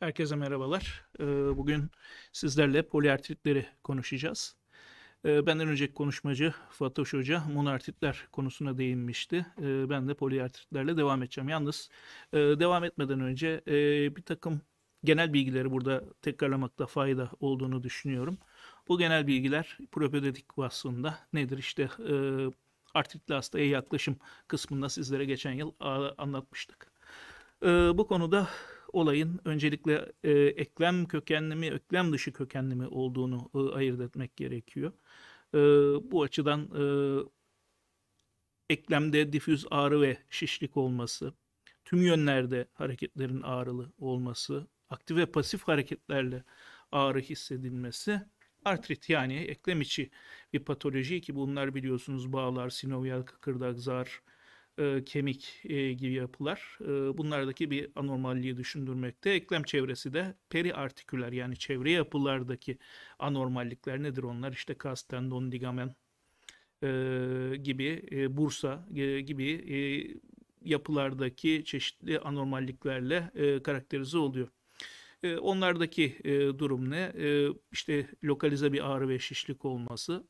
Herkese merhabalar. Ee, Bugün sizlerle poliartritleri konuşacağız. Ee, Benden önceki konuşmacı Fatoş Hoca monoartritler konusuna değinmişti. Ee, Ben de poliartritlerle devam edeceğim. Yalnız e, devam etmeden önce e, bir takım genel bilgileri burada tekrarlamakta fayda olduğunu düşünüyorum. Bu genel bilgiler propedetik vasfında nedir? İşte e, artritli hastaya yaklaşım kısmında sizlere geçen yıl anlatmıştık. E, Bu konuda olayın öncelikle e, eklem kökenli mi, eklem dışı kökenli mi olduğunu e, ayırt etmek gerekiyor. E, bu açıdan e, eklemde difüz ağrı ve şişlik olması, tüm yönlerde hareketlerin ağrılı olması, aktif ve pasif hareketlerle ağrı hissedilmesi, artrit yani eklem içi bir patoloji ki bunlar biliyorsunuz bağlar, sinovyal kıkırdak, zar, e, kemik e, gibi yapılar. E, bunlardaki bir anormalliği düşündürmekte. Eklem çevresi de periartiküler yani çevre yapılardaki anormallikler nedir onlar? İşte kas, tendon, ligamen e, gibi, e, bursa e, gibi e, yapılardaki çeşitli anormalliklerle e, karakterize oluyor. Onlardaki durum ne? E, işte lokalize bir ağrı ve şişlik olması,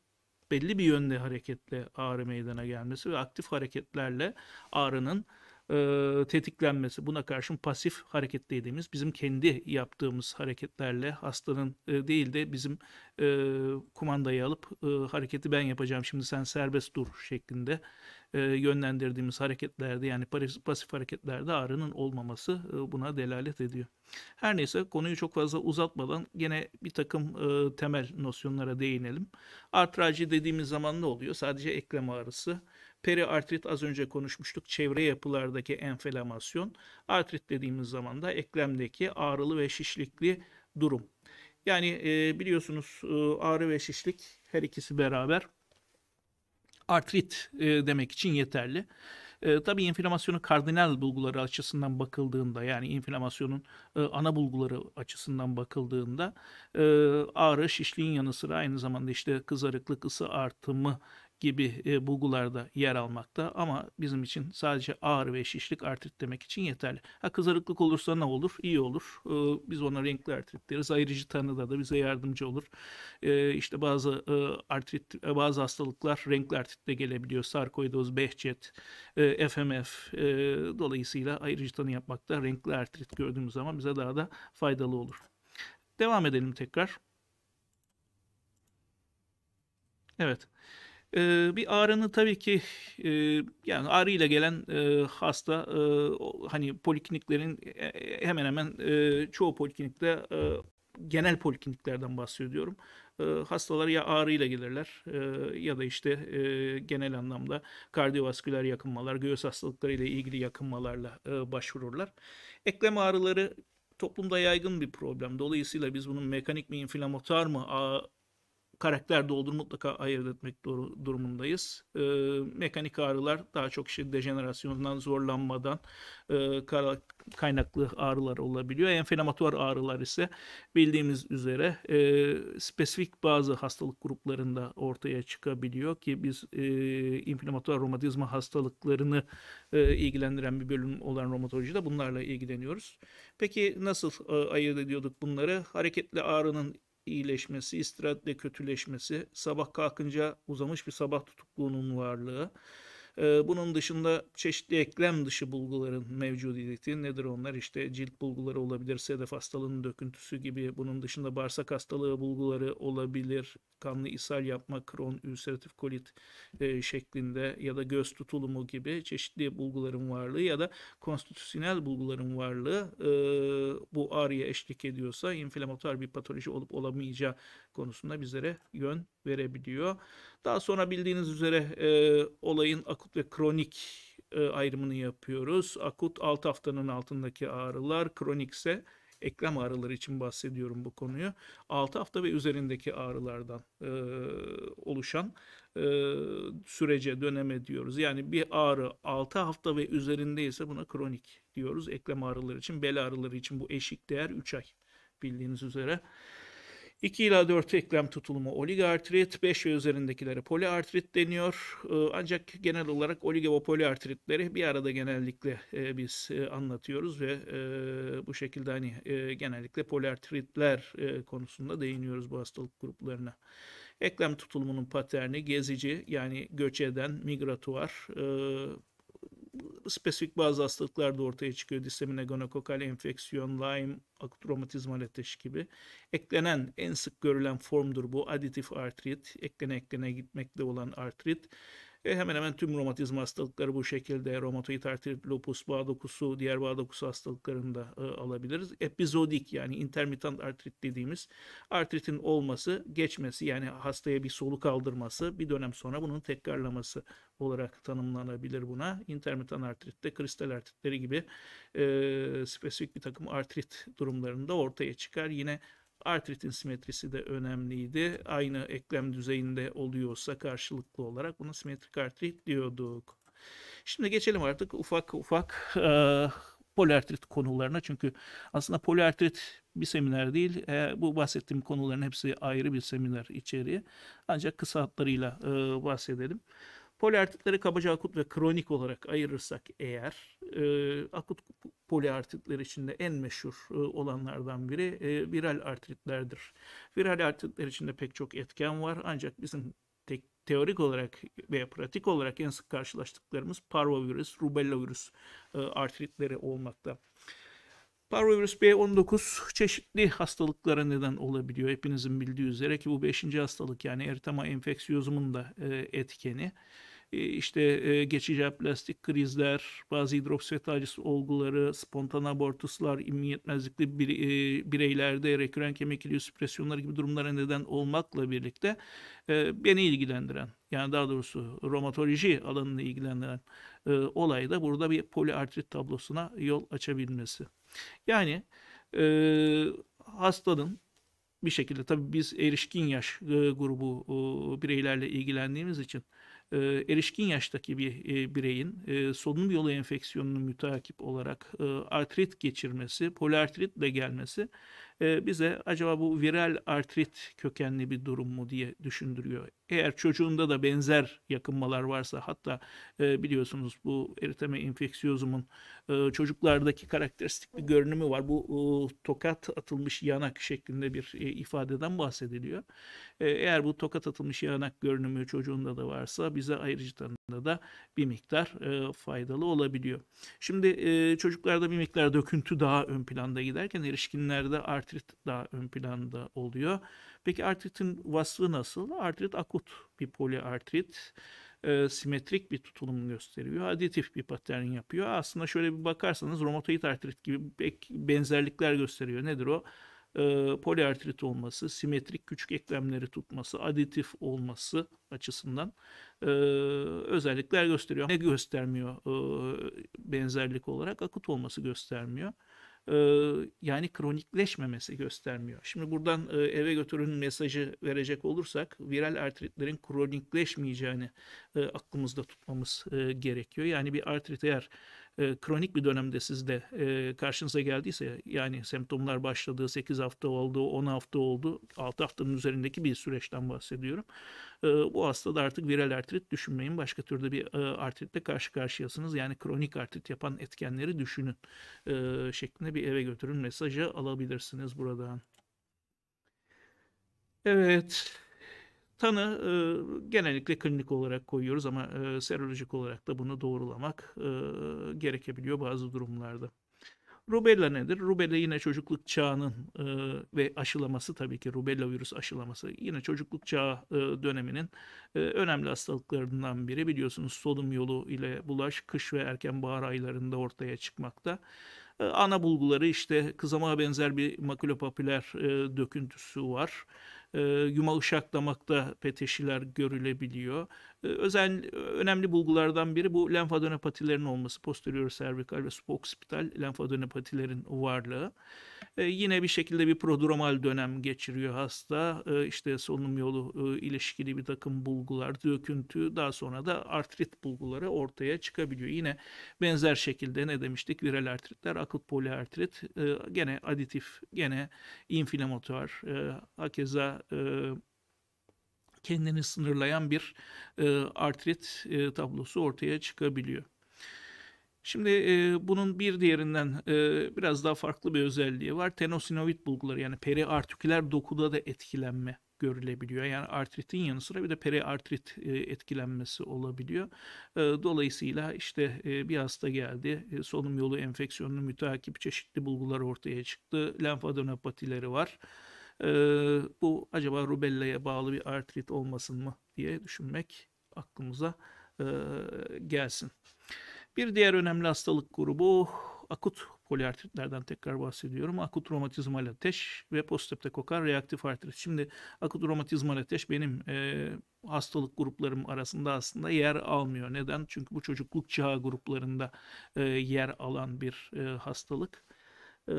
belli bir yönde hareketle ağrı meydana gelmesi ve aktif hareketlerle ağrının e, tetiklenmesi. Buna karşın pasif hareket dediğimiz bizim kendi yaptığımız hareketlerle hastanın e, değil de bizim e, kumandayı alıp e, hareketi ben yapacağım şimdi sen serbest dur şeklinde e, yönlendirdiğimiz hareketlerde yani pasif hareketlerde ağrının olmaması e, buna delalet ediyor. Her neyse konuyu çok fazla uzatmadan gene bir takım e, temel nosyonlara değinelim. Artralji dediğimiz zaman ne oluyor? Sadece eklem ağrısı. Periartrit az önce konuşmuştuk. Çevre yapılardaki enflamasyon. Artrit dediğimiz zaman da eklemdeki ağrılı ve şişlikli durum. Yani e, biliyorsunuz e, ağrı ve şişlik her ikisi beraber artrit e, demek için yeterli. E, tabii inflamasyonun kardinal bulguları açısından bakıldığında yani inflamasyonun e, ana bulguları açısından bakıldığında e, ağrı şişliğin yanı sıra aynı zamanda işte kızarıklık, ısı artımı gibi e, bulgularda yer almakta ama bizim için sadece ağrı ve şişlik artrit demek için yeterli. Ha kızarıklık olursa ne olur? İyi olur. E, biz ona renkli artrit deriz. Ayrıcı tanıda da bize yardımcı olur. E, işte bazı e, artrit, e, bazı hastalıklar renkli artritle gelebiliyor. Sarkoidoz, Behçet, e, FMF e, dolayısıyla ayrıcı tanı yapmakta renkli artrit gördüğümüz zaman bize daha da faydalı olur. Devam edelim tekrar. Evet. Ee, bir ağrını tabii ki e, yani ağrıyla gelen e, hasta e, hani polikliniklerin e, hemen hemen çoğu poliklinikte genel polikliniklerden bahsediyorum. E, hastalar ya ağrıyla gelirler ya da işte genel anlamda kardiyovasküler yakınmalar, göğüs hastalıkları ile ilgili yakınmalarla başvururlar. Eklem ağrıları toplumda yaygın bir problem. Dolayısıyla biz bunun mekanik mi, inflamatuar mı karakter doldur mutlaka ayırt etmek durumundayız. E, mekanik ağrılar daha çok işte dejenerasyondan, zorlanmadan e, kaynaklı ağrılar olabiliyor. Enflamatuar ağrılar ise bildiğimiz üzere e, spesifik bazı hastalık gruplarında ortaya çıkabiliyor ki biz e, inflamatuar romatizma hastalıklarını e, ilgilendiren bir bölüm olan romatolojide bunlarla ilgileniyoruz. Peki nasıl e, ayırt ediyorduk bunları? Hareketli ağrının iyileşmesi, istirahatle kötüleşmesi, sabah kalkınca uzamış bir sabah tutukluğunun varlığı, bunun dışında çeşitli eklem dışı bulguların mevcudiyeti nedir onlar? İşte cilt bulguları olabilir, sedef hastalığının döküntüsü gibi. Bunun dışında bağırsak hastalığı bulguları olabilir. Kanlı ishal yapma, kron, ülseratif kolit e, şeklinde ya da göz tutulumu gibi çeşitli bulguların varlığı ya da konstitüsyonel bulguların varlığı e, bu ağrıya eşlik ediyorsa inflamatuar bir patoloji olup olamayacağı konusunda bizlere yön verebiliyor. Daha sonra bildiğiniz üzere e, olayın akut ve kronik e, ayrımını yapıyoruz. Akut 6 haftanın altındaki ağrılar, kronik ise eklem ağrıları için bahsediyorum bu konuyu. 6 hafta ve üzerindeki ağrılardan e, oluşan e, sürece döneme diyoruz. Yani bir ağrı 6 hafta ve üzerindeyse buna kronik diyoruz. Eklem ağrıları için, bel ağrıları için bu eşik değer 3 ay bildiğiniz üzere. 2 ila 4 eklem tutulumu oligoartrit, 5 ve üzerindekilere poliartrit deniyor. Ee, ancak genel olarak oligo ve poliartritleri bir arada genellikle e, biz e, anlatıyoruz ve e, bu şekilde hani genellikle poliartritler konusunda değiniyoruz bu hastalık gruplarına. Eklem tutulumunun paterni gezici yani göç eden, migratuar, spesifik bazı hastalıklar da ortaya çıkıyor. Dissemine gonokokal enfeksiyon, Lyme, akut romatizmal gibi. Eklenen en sık görülen formdur bu aditif artrit. Eklene eklene gitmekte olan artrit. E hemen hemen tüm romatizma hastalıkları bu şekilde romatoid artrit, lupus, bağ dokusu, diğer bağ dokusu hastalıklarında e, alabiliriz. Epizodik yani intermittent artrit dediğimiz artritin olması, geçmesi yani hastaya bir soluk aldırması, bir dönem sonra bunun tekrarlaması olarak tanımlanabilir buna. Intermittent artritte kristal artritleri gibi e, spesifik bir takım artrit durumlarında ortaya çıkar. Yine Artritin simetrisi de önemliydi. Aynı eklem düzeyinde oluyorsa karşılıklı olarak buna simetrik artrit diyorduk. Şimdi geçelim artık ufak ufak e, poliartrit konularına. Çünkü aslında poliartrit bir seminer değil. E, bu bahsettiğim konuların hepsi ayrı bir seminer içeriği. Ancak kısa hatlarıyla e, bahsedelim. Poliartritleri kabaca akut ve kronik olarak ayırırsak eğer e, akut poliartritler içinde en meşhur e, olanlardan biri e, viral artritlerdir. Viral artritler içinde pek çok etken var ancak bizim tek, teorik olarak veya pratik olarak en sık karşılaştıklarımız parvovirüs, rubella virüs e, artritleri olmakta. Parvovirüs B19 çeşitli hastalıklara neden olabiliyor. Hepinizin bildiği üzere ki bu 5. hastalık yani eritema enfeksiyozumun da e, etkeni. E, işte e, geçici plastik krizler, bazı hidroksifetalis olguları, spontan abortuslar, immün yetmezlikli bireylerde reküren kemik iliği süpresyonları gibi durumlara neden olmakla birlikte beni ilgilendiren, yani daha doğrusu romatoloji alanını ilgilendiren olay da burada bir poliartrit tablosuna yol açabilmesi. Yani hastanın bir şekilde tabii biz erişkin yaş grubu bireylerle ilgilendiğimiz için e, erişkin yaştaki bir e, bireyin e, solunum yolu enfeksiyonunu müteakip olarak e, artrit geçirmesi, poliartritle gelmesi e, bize acaba bu viral artrit kökenli bir durum mu diye düşündürüyor. Eğer çocuğunda da benzer yakınmalar varsa hatta e, biliyorsunuz bu eriteme infeksiyozumun e, çocuklardaki karakteristik bir görünümü var. Bu e, tokat atılmış yanak şeklinde bir e, ifadeden bahsediliyor. E, eğer bu tokat atılmış yanak görünümü çocuğunda da varsa bize ayrıca da bir miktar e, faydalı olabiliyor. Şimdi e, çocuklarda bir miktar döküntü daha ön planda giderken erişkinlerde artrit daha ön planda oluyor. Peki artritin vasfı nasıl? Artrit akut bir poliartrit. E, simetrik bir tutulum gösteriyor. Aditif bir patern yapıyor. Aslında şöyle bir bakarsanız romatoid artrit gibi benzerlikler gösteriyor. Nedir o? E, poliartrit olması, simetrik küçük eklemleri tutması, aditif olması açısından e, özellikler gösteriyor. Ne göstermiyor e, benzerlik olarak? Akut olması göstermiyor. E, yani kronikleşmemesi göstermiyor. Şimdi buradan e, eve götürün mesajı verecek olursak viral artritlerin kronikleşmeyeceğini e, aklımızda tutmamız gerekiyor. Yani bir artrit eğer e, kronik bir dönemde sizde e, karşınıza geldiyse yani semptomlar başladığı 8 hafta oldu, 10 hafta oldu, 6 haftanın üzerindeki bir süreçten bahsediyorum. E, bu hastada artık viral artrit düşünmeyin. Başka türde bir e, artritle karşı karşıyasınız. Yani kronik artrit yapan etkenleri düşünün e, şeklinde bir eve götürün mesajı alabilirsiniz buradan. Evet. Tanı e, genellikle klinik olarak koyuyoruz ama e, serolojik olarak da bunu doğrulamak e, gerekebiliyor bazı durumlarda. Rubella nedir? Rubella yine çocukluk çağının e, ve aşılaması tabii ki rubella virüs aşılaması yine çocukluk çağı e, döneminin e, önemli hastalıklarından biri. Biliyorsunuz solunum yolu ile bulaş kış ve erken bahar aylarında ortaya çıkmakta. E, ana bulguları işte kızamağa benzer bir makulopapüler e, döküntüsü var. E, yuma ışak damakta peteşiler görülebiliyor. Özel önemli bulgulardan biri bu lenfadenopatilerin olması, posterior servikal ve subokspital lenfadenopatilerin varlığı. E, yine bir şekilde bir prodromal dönem geçiriyor hasta. E, işte solunum yolu e, ilişkili bir takım bulgular, döküntü, daha sonra da artrit bulguları ortaya çıkabiliyor. Yine benzer şekilde ne demiştik? Viral artritler, akut poliartrit, e, gene aditif, gene inflamatuar, e, hakeza e, kendini sınırlayan bir e, artrit e, tablosu ortaya çıkabiliyor. Şimdi e, bunun bir diğerinden e, biraz daha farklı bir özelliği var. Tenosinovid bulguları yani periartiküler dokuda da etkilenme görülebiliyor. Yani artritin yanı sıra bir de periartrit e, etkilenmesi olabiliyor. E, dolayısıyla işte e, bir hasta geldi. Solunum yolu enfeksiyonunu müteakip çeşitli bulgular ortaya çıktı. Lenfadenopatileri var. E, bu acaba rubellaya bağlı bir artrit olmasın mı diye düşünmek aklımıza e, gelsin. Bir diğer önemli hastalık grubu akut poliartritlerden tekrar bahsediyorum. Akut romatizmal ateş ve posteptekokal reaktif artrit. Şimdi akut romatizmal ateş benim e, hastalık gruplarım arasında aslında yer almıyor. Neden? Çünkü bu çocukluk çağı gruplarında e, yer alan bir e, hastalık. E,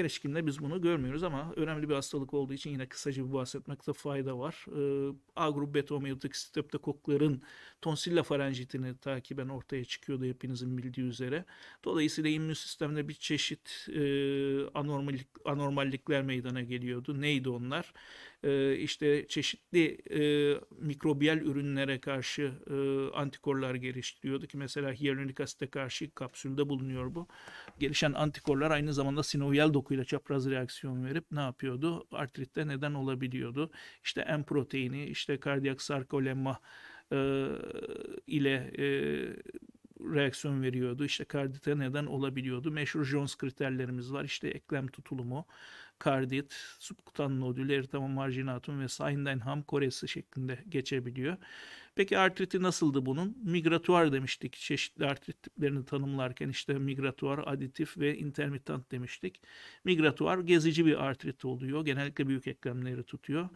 erişkinde biz bunu görmüyoruz ama önemli bir hastalık olduğu için yine kısaca bir bahsetmekte fayda var. E, A grubu beta homeotik streptokokların tonsilla farenjitini takiben ortaya çıkıyordu hepinizin bildiği üzere. Dolayısıyla immün sistemde bir çeşit e, anormallik, anormallikler meydana geliyordu. Neydi onlar? E, işte çeşitli e, mikrobiyal ürünlere karşı e, antikorlar geliştiriyordu ki mesela hyaluronik asite karşı kapsülde bulunuyor bu. Gelişen antikorlar aynı zamanda sinovyal dokuyla çapraz reaksiyon verip ne yapıyordu? Artritte neden olabiliyordu. İşte M proteini, işte kardiyak sarkolemma e, ile reaksiyon veriyordu. İşte kardite neden olabiliyordu. Meşhur Jones kriterlerimiz var. İşte eklem tutulumu, kardit, subkutan nodül, eritema marginatum ve Sydenham koresi şeklinde geçebiliyor. Peki artriti nasıldı bunun? Migratuar demiştik. Çeşitli artrit tiplerini tanımlarken işte migratuar, aditif ve intermittent demiştik. Migratuar gezici bir artrit oluyor. Genellikle büyük eklemleri tutuyor.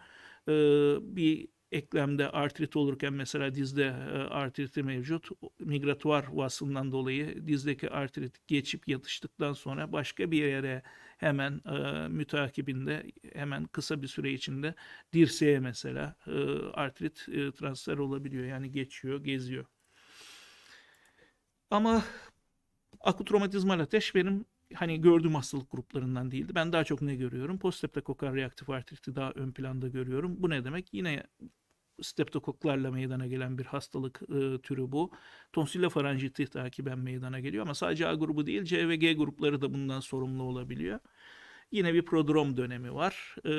Ee, bir eklemde artrit olurken mesela dizde e, artriti mevcut. Migratuar vasfından dolayı dizdeki artrit geçip yatıştıktan sonra başka bir yere hemen e, müteakibinde hemen kısa bir süre içinde dirseğe mesela e, artrit e, transfer olabiliyor. Yani geçiyor, geziyor. Ama akut romatizmal ateş benim hani gördüğüm hastalık gruplarından değildi. Ben daha çok ne görüyorum? Poststreptokokal reaktif artriti daha ön planda görüyorum. Bu ne demek? Yine streptokoklarla meydana gelen bir hastalık e, türü bu. Tonsilla faranjiti takiben meydana geliyor ama sadece A grubu değil C ve G grupları da bundan sorumlu olabiliyor. Yine bir prodrom dönemi var. E,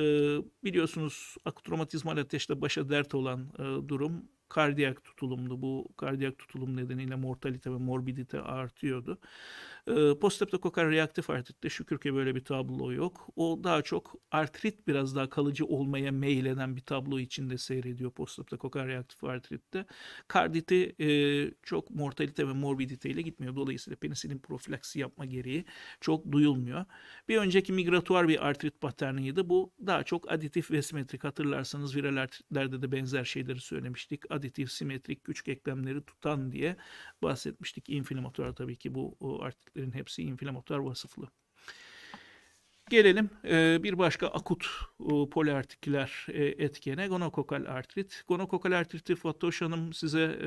biliyorsunuz akut romatizmal ateşte başa dert olan e, durum kardiyak tutulumdu. Bu kardiyak tutulum nedeniyle mortalite ve morbidite artıyordu. E, reaktif artritte şükür ki böyle bir tablo yok. O daha çok artrit biraz daha kalıcı olmaya meyleden bir tablo içinde seyrediyor poststreptokokal reaktif artritte. Karditi çok mortalite ve morbidite ile gitmiyor. Dolayısıyla penisilin profilaksi yapma gereği çok duyulmuyor. Bir önceki migratuar bir artrit paterniydi. Bu daha çok aditif ve simetrik. Hatırlarsanız viral artritlerde de benzer şeyleri söylemiştik. Aditif, simetrik, küçük eklemleri tutan diye bahsetmiştik. İnflamatuar tabii ki bu artrit hareketlerin hepsi inflamatuar vasıflı. Gelelim e, bir başka akut e, poliartiküler e, etkene gonokokal artrit. Gonokokal artriti Fatoş Hanım size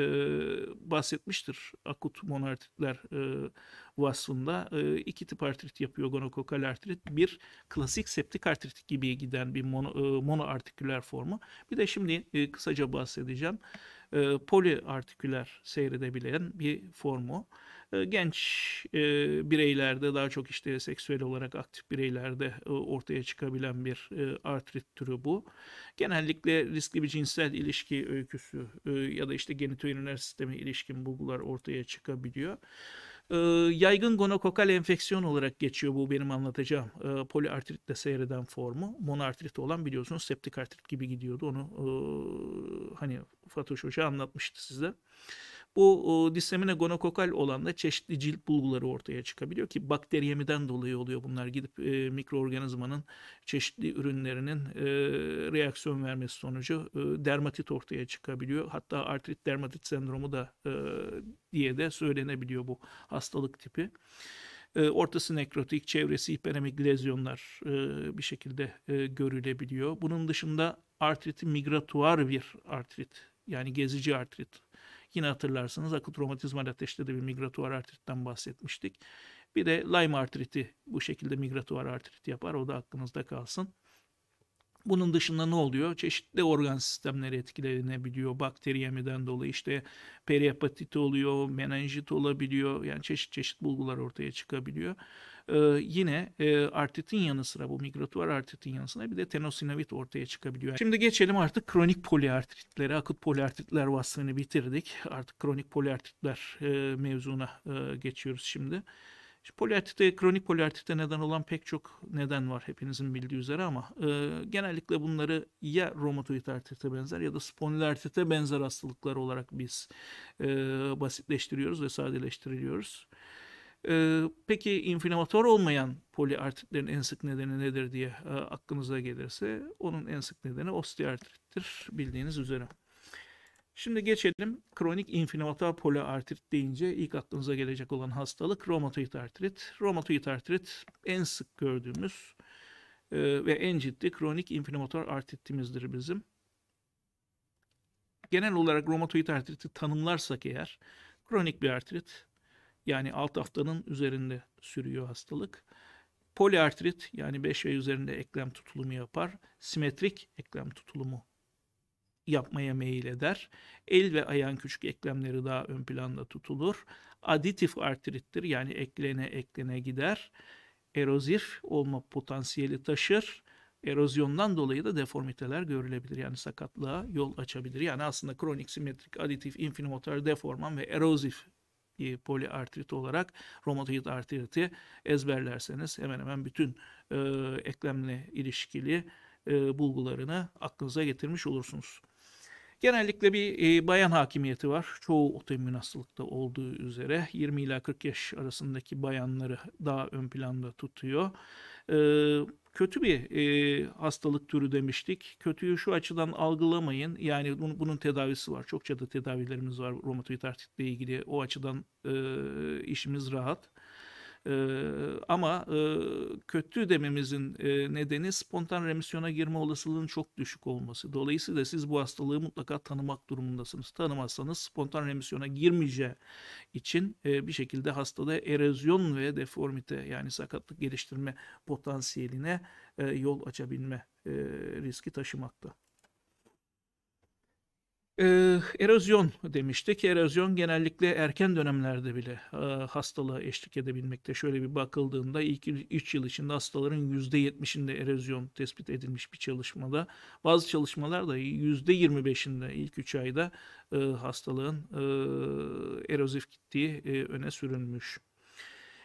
bahsetmiştir akut monoartritler vasfında. iki tip artrit yapıyor gonokokal artrit. Bir klasik septik artrit gibi giden bir mono, monoartiküler formu. Bir de şimdi kısaca bahsedeceğim. Poliartiküler seyredebilen bir formu. Ee, genç e, bireylerde daha çok işte seksüel olarak aktif bireylerde e, ortaya çıkabilen bir e, artrit türü bu. Genellikle riskli bir cinsel ilişki öyküsü ya da işte genitoüriner sisteme ilişkin bulgular ortaya çıkabiliyor. E, yaygın gonokokal enfeksiyon olarak geçiyor bu benim anlatacağım poliartritle seyreden formu. Monoartrit olan biliyorsunuz septik artrit gibi gidiyordu. Onu hani Fatoş Hoca anlatmıştı size. Bu o, dissemine gonokokal olan da çeşitli cilt bulguları ortaya çıkabiliyor ki bakteri yemiden dolayı oluyor bunlar. Gidip e, mikroorganizmanın çeşitli ürünlerinin e, reaksiyon vermesi sonucu e, dermatit ortaya çıkabiliyor. Hatta artrit dermatit sendromu da e, diye de söylenebiliyor bu hastalık tipi. E, ortası nekrotik, çevresi hiperemik lezyonlar e, bir şekilde e, görülebiliyor. Bunun dışında artriti migratuar bir artrit yani gezici artrit. Yine hatırlarsanız akut romatizmal ateşte de bir migratuar artritten bahsetmiştik. Bir de Lyme artriti bu şekilde migratuar artrit yapar. O da aklınızda kalsın. Bunun dışında ne oluyor? Çeşitli organ sistemleri etkilenebiliyor. Bakteri yemiden dolayı işte perihepatiti oluyor, menenjit olabiliyor. Yani çeşit çeşit bulgular ortaya çıkabiliyor. Ee, yine e, artritin yanı sıra bu migratuar artritin yanı sıra bir de tenosinavit ortaya çıkabiliyor. Şimdi geçelim artık kronik poliartritlere. Akut poliartritler vasfını bitirdik. Artık kronik poliartritler e, mevzuna e, geçiyoruz şimdi. Poliartrite, kronik poliartrite neden olan pek çok neden var hepinizin bildiği üzere ama e, genellikle bunları ya romatoid artrite benzer ya da spondilartrite benzer hastalıklar olarak biz e, basitleştiriyoruz ve sadeleştiriyoruz. E, peki inflamatuar olmayan poliartritlerin en sık nedeni nedir diye e, aklınıza gelirse onun en sık nedeni osteoartrittir bildiğiniz üzere. Şimdi geçelim kronik inflamatuar poliartrit deyince ilk aklınıza gelecek olan hastalık romatoid artrit. Romatoid artrit en sık gördüğümüz e, ve en ciddi kronik inflamatuar artritimizdir bizim. Genel olarak romatoid artriti tanımlarsak eğer kronik bir artrit yani alt haftanın üzerinde sürüyor hastalık. Poliartrit yani 5 ve üzerinde eklem tutulumu yapar. Simetrik eklem tutulumu yapmaya meyil eder. El ve ayağın küçük eklemleri daha ön planda tutulur. Aditif artrittir yani eklene eklene gider. Erozif olma potansiyeli taşır. Erozyondan dolayı da deformiteler görülebilir. Yani sakatlığa yol açabilir. Yani aslında kronik, simetrik, aditif, inflamatuar, deforman ve erozif poliartrit olarak romatoid artriti ezberlerseniz hemen hemen bütün e, eklemle ilişkili e, bulgularını aklınıza getirmiş olursunuz. Genellikle bir e, bayan hakimiyeti var. Çoğu otoimmün hastalıkta olduğu üzere 20 ila 40 yaş arasındaki bayanları daha ön planda tutuyor. E, kötü bir e, hastalık türü demiştik. Kötüyü şu açıdan algılamayın. Yani bunun, bunun tedavisi var. Çokça da tedavilerimiz var romatoid artritle ilgili. O açıdan e, işimiz rahat. Ee, ama e, kötü dememizin e, nedeni spontan remisyona girme olasılığının çok düşük olması. Dolayısıyla siz bu hastalığı mutlaka tanımak durumundasınız. Tanımazsanız spontan remisyona girmeyeceği için e, bir şekilde hastada erozyon ve deformite yani sakatlık geliştirme potansiyeline e, yol açabilme e, riski taşımakta. Ee, erozyon demiştik. Erozyon genellikle erken dönemlerde bile e, hastalığa eşlik edebilmekte. Şöyle bir bakıldığında ilk 3 yıl içinde hastaların %70'inde erozyon tespit edilmiş bir çalışmada. Bazı çalışmalar da %25'inde ilk 3 ayda e, hastalığın e, erozif gittiği e, öne sürülmüş.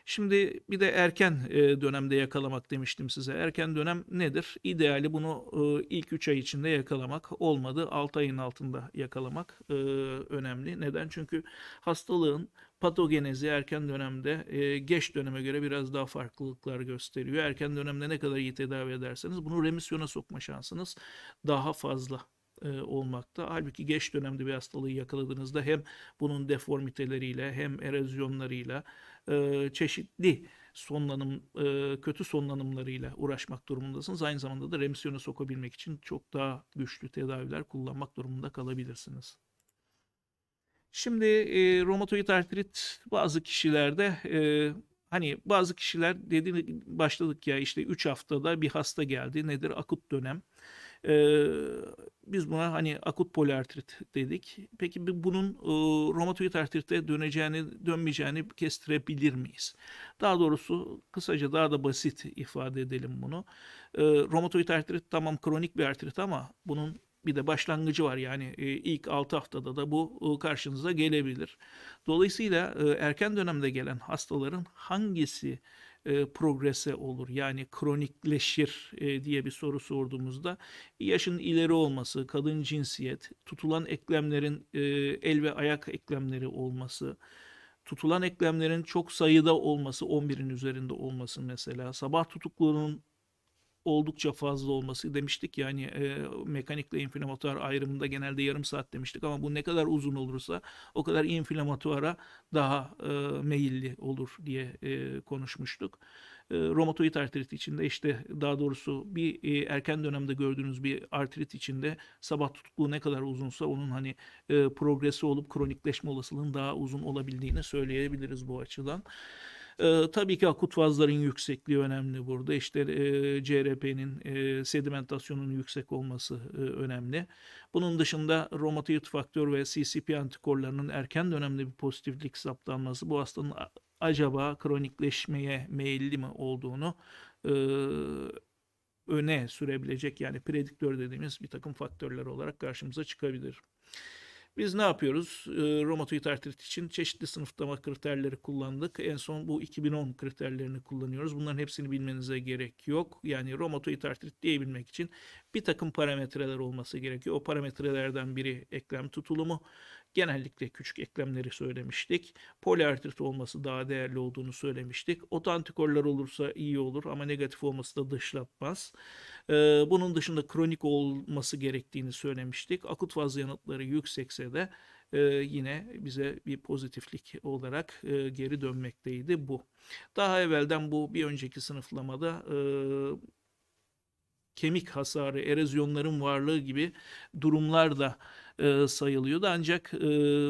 Şimdi bir de erken e, dönemde yakalamak demiştim size. Erken dönem nedir? İdeali bunu e, ilk 3 ay içinde yakalamak. Olmadı 6 ayın altında yakalamak e, önemli. Neden? Çünkü hastalığın patogenezi erken dönemde geç döneme göre biraz daha farklılıklar gösteriyor. Erken dönemde ne kadar iyi tedavi ederseniz bunu remisyona sokma şansınız daha fazla olmakta. Halbuki geç dönemde bir hastalığı yakaladığınızda hem bunun deformiteleriyle hem erozyonlarıyla e, çeşitli sonlanım e, kötü sonlanımlarıyla uğraşmak durumundasınız. Aynı zamanda da remisyona sokabilmek için çok daha güçlü tedaviler kullanmak durumunda kalabilirsiniz. Şimdi e, romatoid artrit bazı kişilerde e, hani bazı kişiler dedi başladık ya işte 3 haftada bir hasta geldi. Nedir? Akut dönem. Ee, biz buna hani akut poliartrit dedik. Peki bunun e, romatoid artrite döneceğini, dönmeyeceğini kestirebilir miyiz? Daha doğrusu kısaca daha da basit ifade edelim bunu. E, romatoid artrit tamam kronik bir artrit ama bunun bir de başlangıcı var yani e, ilk 6 haftada da bu e, karşınıza gelebilir. Dolayısıyla e, erken dönemde gelen hastaların hangisi e, progrese olur? Yani kronikleşir e, diye bir soru sorduğumuzda yaşın ileri olması, kadın cinsiyet, tutulan eklemlerin e, el ve ayak eklemleri olması, tutulan eklemlerin çok sayıda olması, 11'in üzerinde olması mesela, sabah tutukluğunun oldukça fazla olması demiştik yani e, mekanikle inflamatuar ayrımında genelde yarım saat demiştik ama bu ne kadar uzun olursa o kadar inflamatuara daha e, meyilli olur diye e, konuşmuştuk. E, romatoid artrit içinde işte daha doğrusu bir e, erken dönemde gördüğünüz bir artrit içinde sabah tutukluğu ne kadar uzunsa onun hani e, progresi olup kronikleşme olasılığının daha uzun olabildiğini söyleyebiliriz bu açıdan. E, tabii ki akut fazların yüksekliği önemli burada. İşte e, CRP'nin e, sedimentasyonunun yüksek olması e, önemli. Bunun dışında romatoid faktör ve CCP antikorlarının erken dönemde bir pozitiflik saptanması bu hastanın acaba kronikleşmeye meyilli mi olduğunu e, öne sürebilecek yani prediktör dediğimiz bir takım faktörler olarak karşımıza çıkabilir. Biz ne yapıyoruz? E, romatoid artrit için çeşitli sınıflama kriterleri kullandık. En son bu 2010 kriterlerini kullanıyoruz. Bunların hepsini bilmenize gerek yok. Yani romatoid artrit diyebilmek için bir takım parametreler olması gerekiyor. O parametrelerden biri eklem tutulumu. Genellikle küçük eklemleri söylemiştik. Poliartrit olması daha değerli olduğunu söylemiştik. Otoantikorlar olursa iyi olur ama negatif olması da dışlatmaz. Ee, bunun dışında kronik olması gerektiğini söylemiştik. Akut faz yanıtları yüksekse de e, yine bize bir pozitiflik olarak e, geri dönmekteydi bu. Daha evvelden bu bir önceki sınıflamada e, kemik hasarı, erozyonların varlığı gibi durumlar da e, sayılıyordu. Ancak e,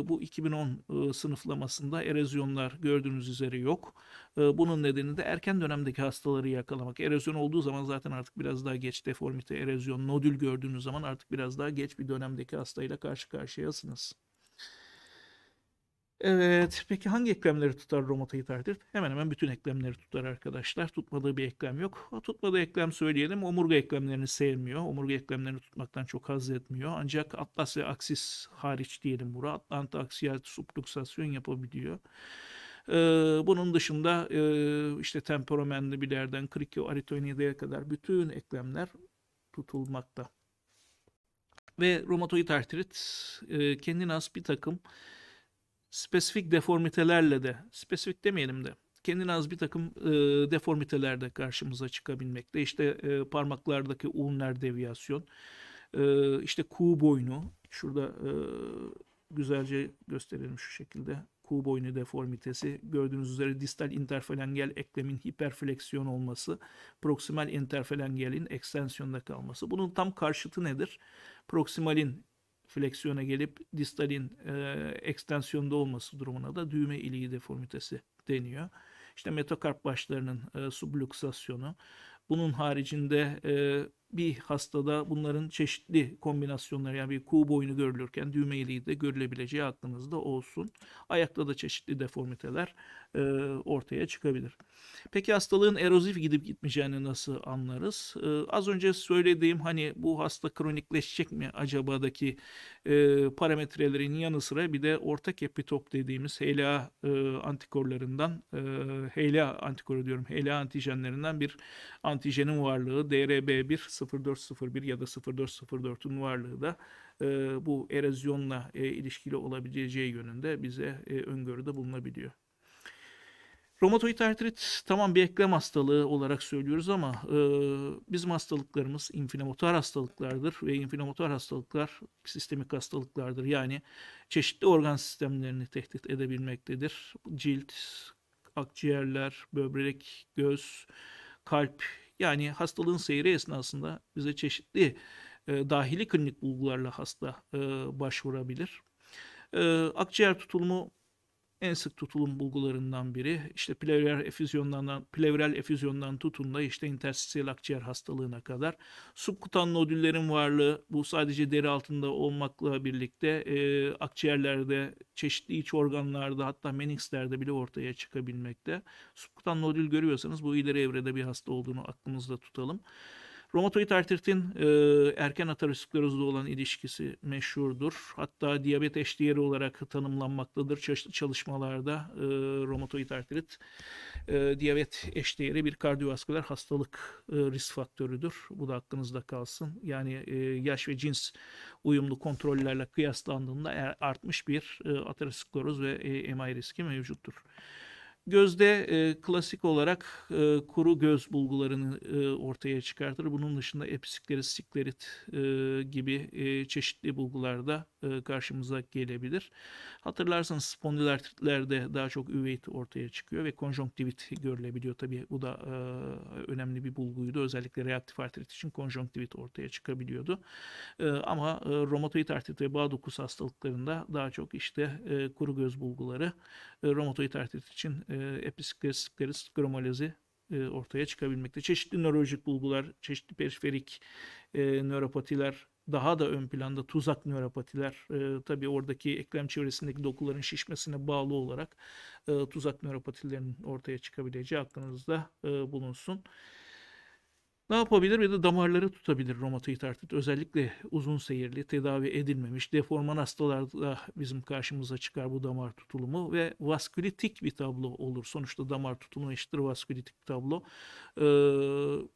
bu 2010 e, sınıflamasında erozyonlar gördüğünüz üzere yok. E, bunun nedeni de erken dönemdeki hastaları yakalamak. Erozyon olduğu zaman zaten artık biraz daha geç deformite, erozyon, nodül gördüğünüz zaman artık biraz daha geç bir dönemdeki hastayla karşı karşıyasınız. Evet, peki hangi eklemleri tutar romatoid artrit? Hemen hemen bütün eklemleri tutar arkadaşlar. Tutmadığı bir eklem yok. O tutmadığı eklem söyleyelim. Omurga eklemlerini sevmiyor. Omurga eklemlerini tutmaktan çok haz etmiyor. Ancak atlas ve aksis hariç diyelim bura. Atlanta aksiyal subluksasyon yapabiliyor. Ee, bunun dışında e, işte temporamendibilerden krikioaritoide'ye kadar bütün eklemler tutulmakta. Ve romatoid artrit e, kendine has bir takım spesifik deformitelerle de, spesifik demeyelim de, kendine az bir takım e, deformiteler de karşımıza çıkabilmekte. İşte e, parmaklardaki ulner deviyasyon, e, işte kuğu boynu, şurada e, güzelce gösterelim şu şekilde. Kuğu boynu deformitesi, gördüğünüz üzere distal interfelengel eklemin hiperfleksiyon olması, proksimal interfelengelin ekstensyonda kalması. Bunun tam karşıtı nedir? Proksimalin fleksiyona gelip distalin e, ekstensyonda olması durumuna da düğme iliği deformitesi deniyor. İşte metakarp başlarının e, subluksasyonu. Bunun haricinde e, bir hastada bunların çeşitli kombinasyonları yani bir kuğu boynu görülürken düğme iliği de görülebileceği aklınızda olsun. Ayakta da çeşitli deformiteler e, ortaya çıkabilir. Peki hastalığın erozif gidip gitmeyeceğini nasıl anlarız? E, az önce söylediğim hani bu hasta kronikleşecek mi acaba'daki e, parametrelerin yanı sıra bir de ortak epitop dediğimiz HLA e, antikorlarından e, HLA antikoru diyorum HLA antijenlerinden bir antijenin varlığı DRB1 0401 ya da 0404'ün varlığı da e, bu erozyonla e, ilişkili olabileceği yönünde bize e, öngörüde bulunabiliyor. Romatoid artrit tamam bir eklem hastalığı olarak söylüyoruz ama e, bizim hastalıklarımız inflamatuar hastalıklardır ve inflamatuar hastalıklar sistemik hastalıklardır. Yani çeşitli organ sistemlerini tehdit edebilmektedir. Cilt, akciğerler, böbrek, göz, kalp yani hastalığın seyri esnasında bize çeşitli e, dahili klinik bulgularla hasta e, başvurabilir. E, akciğer tutulumu en sık tutulum bulgularından biri. İşte plevral efüzyondan plevral efüzyondan tutun da işte interstitial akciğer hastalığına kadar. Subkutan nodüllerin varlığı bu sadece deri altında olmakla birlikte e, akciğerlerde, çeşitli iç organlarda hatta meninxlerde bile ortaya çıkabilmekte. Subkutan nodül görüyorsanız bu ileri evrede bir hasta olduğunu aklımızda tutalım. Romatoid artritin e, erken aterosklerozla olan ilişkisi meşhurdur. Hatta diyabet eşdeğeri olarak tanımlanmaktadır çalışmalarda e, romatoid artrit. E, diyabet eşdeğeri bir kardiyovasküler hastalık e, risk faktörüdür. Bu da aklınızda kalsın. Yani e, yaş ve cins uyumlu kontrollerle kıyaslandığında artmış bir e, ateroskleroz ve e, MI riski mevcuttur. Gözde e, klasik olarak e, kuru göz bulgularını e, ortaya çıkartır. Bunun dışında episiklerit, siklerit e, gibi e, çeşitli bulgular da e, karşımıza gelebilir. Hatırlarsanız spondilartritlerde daha çok üveit ortaya çıkıyor ve konjonktivit görülebiliyor. Tabii bu da e, önemli bir bulguydu. Özellikle reaktif artrit için konjonktivit ortaya çıkabiliyordu. E, ama e, romatoid artrit ve bağ dokusu hastalıklarında daha çok işte e, kuru göz bulguları e, romatoid artrit için e, episkleris gromolazi e, ortaya çıkabilmekte. Çeşitli nörolojik bulgular, çeşitli periferik nöropatiler, daha da ön planda tuzak nöropatiler, e, tabii oradaki eklem çevresindeki dokuların şişmesine bağlı olarak e, tuzak nöropatilerin ortaya çıkabileceği aklınızda e, bulunsun. Ne yapabilir? Bir de damarları tutabilir romatoid artrit. Özellikle uzun seyirli, tedavi edilmemiş, deforman hastalarda bizim karşımıza çıkar bu damar tutulumu ve vaskülitik bir tablo olur. Sonuçta damar tutulumu eşittir vaskülitik tablo. Ee,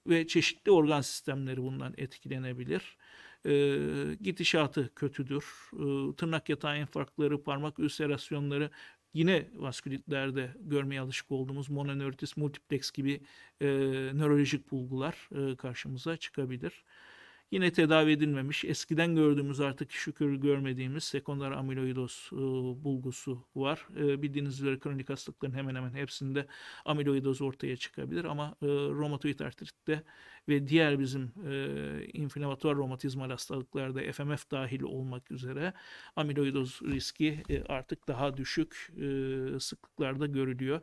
ve çeşitli organ sistemleri bundan etkilenebilir. Ee, gidişatı kötüdür. Ee, tırnak yatağı infarktları, parmak ülserasyonları yine vaskülitlerde görmeye alışık olduğumuz mononöritis multiplex gibi e, nörolojik bulgular e, karşımıza çıkabilir. Yine tedavi edilmemiş, eskiden gördüğümüz artık şükür görmediğimiz sekonder amiloidoz e, bulgusu var. E, bildiğiniz üzere kronik hastalıkların hemen hemen hepsinde amiloidoz ortaya çıkabilir ama e, romatoid artritte ve diğer bizim e, inflamatuar romatizmal hastalıklarda FMF dahil olmak üzere amiloidoz riski e, artık daha düşük e, sıklıklarda görülüyor.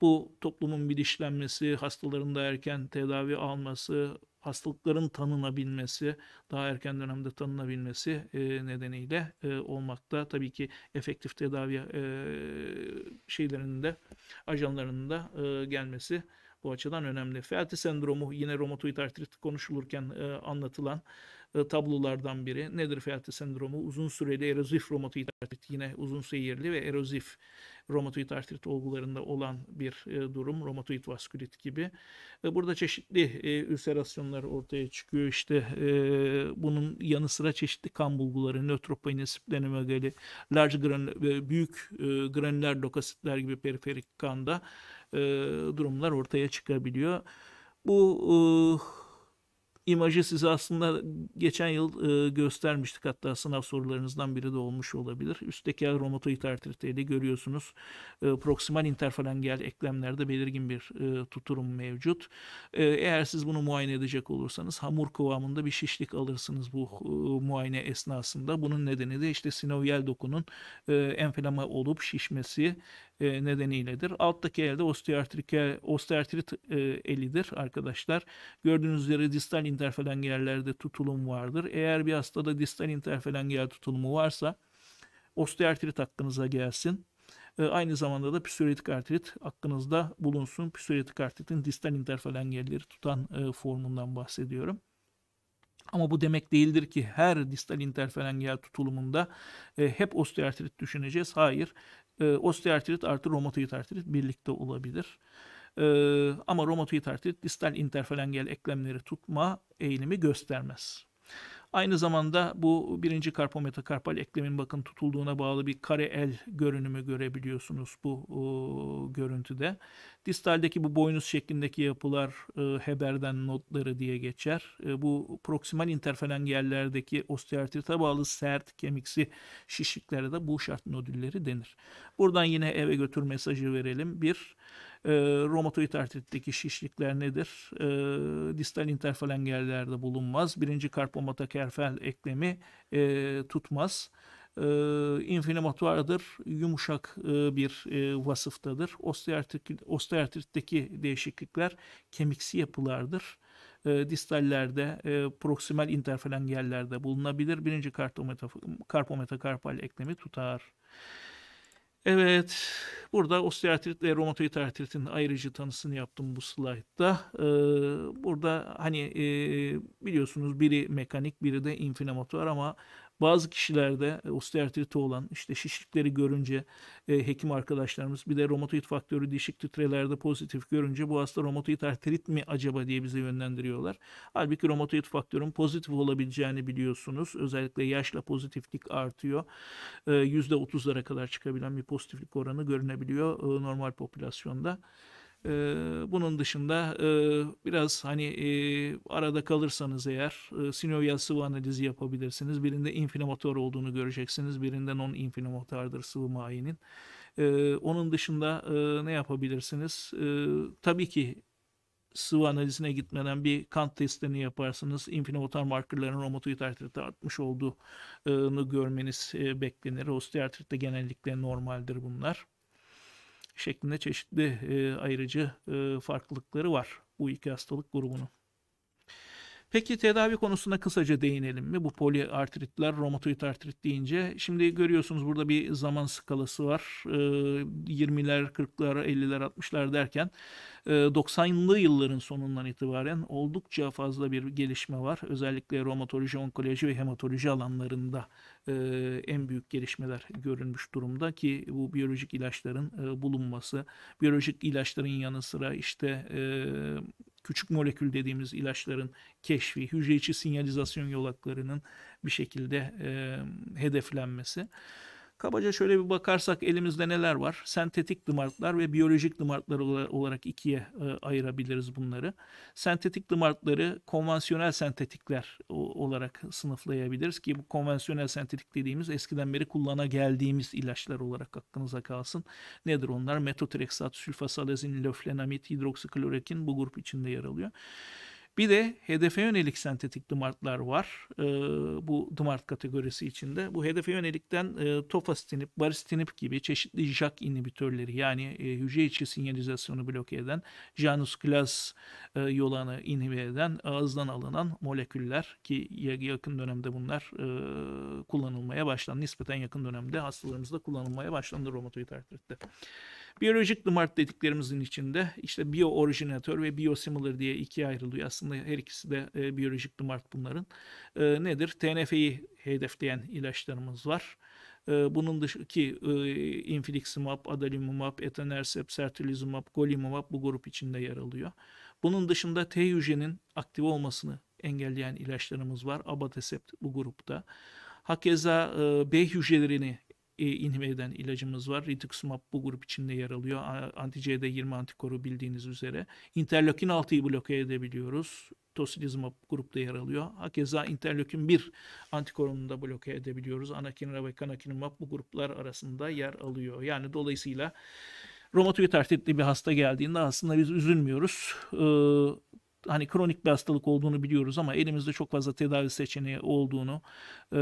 Bu toplumun bilinçlenmesi, hastaların da erken tedavi alması, hastalıkların tanınabilmesi, daha erken dönemde tanınabilmesi e, nedeniyle e, olmakta. Tabii ki efektif tedavi e, şeylerinin de ajanlarının da e, gelmesi bu açıdan önemli. Felti sendromu yine romatoid artrit konuşulurken e, anlatılan e, tablolardan biri. Nedir Felti sendromu? Uzun süreli erozif romatoid artrit yine uzun seyirli ve erozif romatoid artrit olgularında olan bir e, durum. Romatoid vaskülit gibi. E, burada çeşitli e, ülserasyonlar ortaya çıkıyor. İşte e, bunun yanı sıra çeşitli kan bulguları, nötropeni, splenomegali, large granül, büyük e, granüler lokasitler gibi periferik kanda e, durumlar ortaya çıkabiliyor. Bu e, imajı size aslında geçen yıl e, göstermiştik. Hatta sınav sorularınızdan biri de olmuş olabilir. Üstteki romatoid artriteyle görüyorsunuz. E, proksimal interferengel eklemlerde belirgin bir e, tuturum mevcut. E, eğer siz bunu muayene edecek olursanız hamur kıvamında bir şişlik alırsınız bu e, muayene esnasında. Bunun nedeni de işte sinovyal dokunun e, enflama olup şişmesi e, nedeniyledir. Alttaki elde osteoartrit, osteoartrit e, elidir arkadaşlar. Gördüğünüz üzere distal interferengellerde tutulum vardır. Eğer bir hastada distal interferengel tutulumu varsa osteoartrit hakkınıza gelsin. E, aynı zamanda da psoriatik artrit hakkınızda bulunsun. Psoriatik artritin distal interferengelleri tutan formundan bahsediyorum. Ama bu demek değildir ki her distal interferengel tutulumunda e, hep osteoartrit düşüneceğiz. Hayır e, osteoartrit artı romatoid artrit birlikte olabilir. E, ama romatoid artrit distal interferengel eklemleri tutma eğilimi göstermez. Aynı zamanda bu birinci karpometakarpal eklemin bakın tutulduğuna bağlı bir kare el görünümü görebiliyorsunuz bu o, görüntüde. Distaldeki bu boynuz şeklindeki yapılar e, Heber'den notları diye geçer. E, bu proksimal interferengellerdeki osteoartrite bağlı sert kemiksi şişliklere de bu şart nodülleri denir. Buradan yine eve götür mesajı verelim. Bir, e, romatoid artritteki şişlikler nedir? E, distal interferengellerde bulunmaz. Birinci karpomatokerfel eklemi e, tutmaz e, inflamatuardır, yumuşak e, bir e, vasıftadır. Osteoartrit, osteoartritteki değişiklikler kemiksi yapılardır. E, distallerde, e, proksimal interferengellerde bulunabilir. Birinci karpometakarpal eklemi tutar. Evet, burada osteoartrit ve romatoid artritin ayrıcı tanısını yaptım bu slaytta. Ee, burada hani e, biliyorsunuz biri mekanik, biri de inflamatuar ama bazı kişilerde e, osteoartriti olan işte şişlikleri görünce e, hekim arkadaşlarımız bir de romatoid faktörü dişik titrelerde pozitif görünce bu hasta romatoid artrit mi acaba diye bize yönlendiriyorlar. Halbuki romatoid faktörün pozitif olabileceğini biliyorsunuz. Özellikle yaşla pozitiflik artıyor. E, %30'lara kadar çıkabilen bir pozitiflik oranı görünebiliyor e, normal popülasyonda. Bunun dışında biraz hani arada kalırsanız eğer e, sıvı analizi yapabilirsiniz. Birinde inflamatuar olduğunu göreceksiniz. Birinde non inflamatuardır sıvı mayinin. E, onun dışında ne yapabilirsiniz? Tabii ki sıvı analizine gitmeden bir kan testlerini yaparsınız. İnflamatuar markerların romatoid artritte artmış olduğunu görmeniz beklenir. Osteoartritte genellikle normaldir bunlar şeklinde çeşitli e, ayrıcı e, farklılıkları var bu iki hastalık grubunun. Peki tedavi konusuna kısaca değinelim mi? Bu poliartritler, romatoid artrit deyince. Şimdi görüyorsunuz burada bir zaman skalası var. 20'ler, 40'lar, 50'ler, 60'lar derken 90'lı yılların sonundan itibaren oldukça fazla bir gelişme var. Özellikle romatoloji, onkoloji ve hematoloji alanlarında en büyük gelişmeler görülmüş durumda ki bu biyolojik ilaçların bulunması, biyolojik ilaçların yanı sıra işte küçük molekül dediğimiz ilaçların keşfi, hücre içi sinyalizasyon yolaklarının bir şekilde e, hedeflenmesi. Kabaca şöyle bir bakarsak elimizde neler var? Sentetik dımartlar ve biyolojik dımartlar olarak ikiye e, ayırabiliriz bunları. Sentetik dımartları konvansiyonel sentetikler olarak sınıflayabiliriz ki bu konvansiyonel sentetik dediğimiz eskiden beri kullana geldiğimiz ilaçlar olarak aklınıza kalsın. Nedir onlar? Metotrexat, sülfasalazin, loflenamid, hidroksiklorokin bu grup içinde yer alıyor. Bir de hedefe yönelik sentetik dımartlar var. E, bu dımart kategorisi içinde. Bu hedefe yönelikten e, tofastitinib, baristitinib gibi çeşitli JAK inhibitörleri yani e, hücre içi sinyalizasyonu bloke eden, Janus class e, yolağını inhibe eden ağızdan alınan moleküller ki yakın dönemde bunlar e, kullanılmaya başlandı. Nispeten yakın dönemde hastalarımızda kullanılmaya başlandı romatoid artritte. Biyolojik damar dediklerimizin içinde işte bioorjinatör ve biosimilar diye ikiye ayrılıyor. Aslında her ikisi de e, biyolojik damar bunların. E, nedir? TNF'yi hedefleyen ilaçlarımız var. E, bunun dışındaki e, infliximab, adalimumab, etanercept, sertolizumab, golimumab bu grup içinde yer alıyor. Bunun dışında T hücrenin aktif olmasını engelleyen ilaçlarımız var. Abatacept bu grupta. Hakeza e, B hücrelerini e, inhibe eden ilacımız var. Rituximab bu grup içinde yer alıyor. Anti-CD20 antikoru bildiğiniz üzere. Interleukin 6'yı bloke edebiliyoruz. Tocilizumab grupta yer alıyor. Hakeza interleukin 1 antikorunu da bloke edebiliyoruz. Anakinra ve kanakinumab bu gruplar arasında yer alıyor. Yani dolayısıyla romatoid artritli bir hasta geldiğinde aslında biz üzülmüyoruz. Ee, hani kronik bir hastalık olduğunu biliyoruz ama elimizde çok fazla tedavi seçeneği olduğunu e,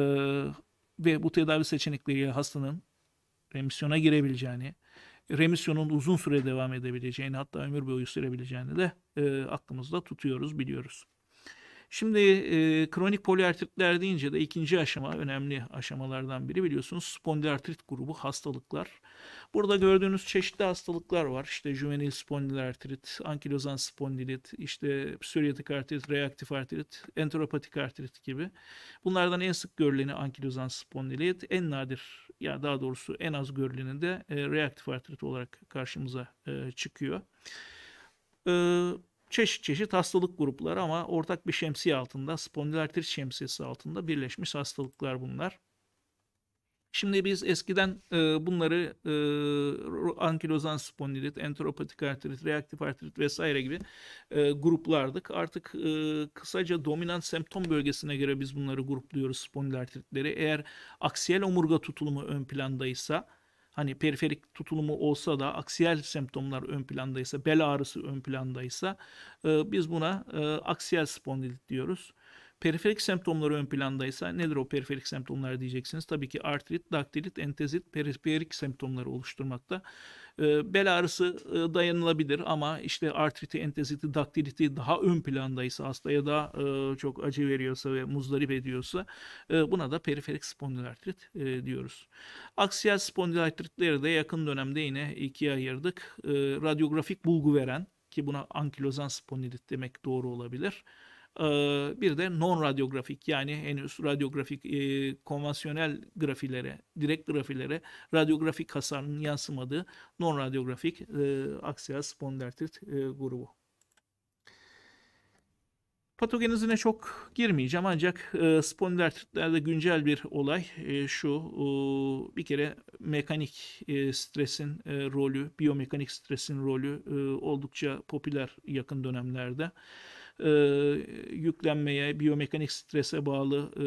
ve bu tedavi seçenekleriyle hastanın remisyona girebileceğini, remisyonun uzun süre devam edebileceğini hatta ömür boyu sürebileceğini de e, aklımızda tutuyoruz, biliyoruz. Şimdi e, kronik poliartritler deyince de ikinci aşama önemli aşamalardan biri biliyorsunuz spondilartrit grubu hastalıklar. Burada gördüğünüz çeşitli hastalıklar var. İşte juvenil spondilartrit, ankilozan spondilit, işte psoriatik artrit, reaktif artrit, enteropatik artrit gibi. Bunlardan en sık görüleni ankilozan spondilit, en nadir ya daha doğrusu en az görüleni de e, reaktif artrit olarak karşımıza e, çıkıyor. E, çeşit çeşit hastalık grupları ama ortak bir şemsiye altında, spondilartrit şemsiyesi altında birleşmiş hastalıklar bunlar. Şimdi biz eskiden e, bunları e, ankilozan spondilit, enteropatik artrit, reaktif artrit vesaire gibi e, gruplardık. Artık e, kısaca dominant semptom bölgesine göre biz bunları grupluyoruz spondilartritleri. Eğer aksiyel omurga tutulumu ön plandaysa hani periferik tutulumu olsa da aksiyel semptomlar ön plandaysa, bel ağrısı ön plandaysa e, biz buna e, aksiyel spondilit diyoruz. Periferik semptomları ön plandaysa nedir o periferik semptomlar diyeceksiniz. Tabii ki artrit, daktilit, entezit periferik semptomları oluşturmakta. Ee, bel ağrısı e, dayanılabilir ama işte artriti, enteziti, daktiliti daha ön plandaysa hastaya daha e, çok acı veriyorsa ve muzdarip ediyorsa e, buna da periferik spondilartrit diyoruz. Aksiyel spondilartritleri de yakın dönemde yine ikiye ayırdık. Radyografik bulgu veren ki buna ankilozan spondilit demek doğru olabilir bir de non-radyografik yani henüz radyografik e, konvansiyonel grafilere, direkt grafilere radyografik hasarın yansımadığı non-radyografik e, aksiyal spondilartrit e, grubu. Patogenizine çok girmeyeceğim ancak e, spondilartritlerde güncel bir olay e, şu e, bir kere mekanik e, stresin e, rolü, biyomekanik stresin rolü e, oldukça popüler yakın dönemlerde e, yüklenmeye, biyomekanik strese bağlı e,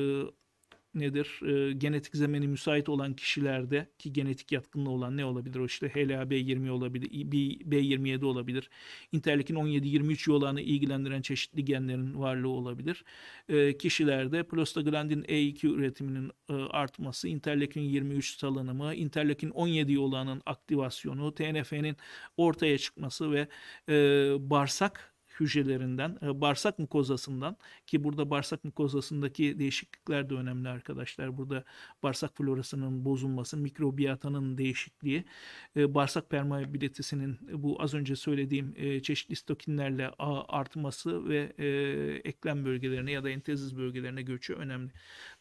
nedir? E, genetik zemini müsait olan kişilerde ki genetik yatkınlığı olan ne olabilir? O işte HLA-B20 olabilir, B27 olabilir. Interleukin 17-23 yolağını ilgilendiren çeşitli genlerin varlığı olabilir. E, kişilerde prostaglandin E2 üretiminin e, artması, interleukin 23 salınımı, interleukin 17 yolağının aktivasyonu, TNF'nin ortaya çıkması ve e, bağırsak hücrelerinden, e, bağırsak mukozasından ki burada bağırsak mukozasındaki değişiklikler de önemli arkadaşlar. Burada bağırsak florasının bozulması, mikrobiyatanın değişikliği, e, bağırsak permeabilitesinin bu az önce söylediğim e, çeşitli stokinlerle artması ve eklem bölgelerine ya da enteziz bölgelerine göçü önemli.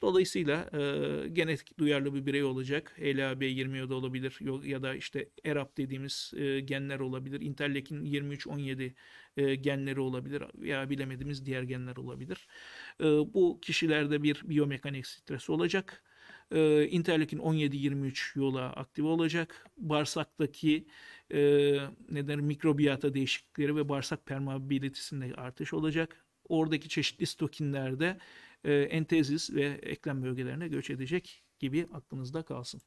Dolayısıyla genetik duyarlı bir birey olacak. HLA-B20 ya da olabilir ya da işte ERAP dediğimiz genler olabilir. Interleukin 23-17 e, genleri olabilir veya bilemediğimiz diğer genler olabilir. E, bu kişilerde bir biyomekanik stres olacak. E, interleukin 17-23 yola aktif olacak. Bağırsaktaki e, neden mikrobiyata değişiklikleri ve bağırsak permeabilitesinde artış olacak. Oradaki çeşitli stokinlerde e, entezis ve eklem bölgelerine göç edecek gibi aklınızda kalsın.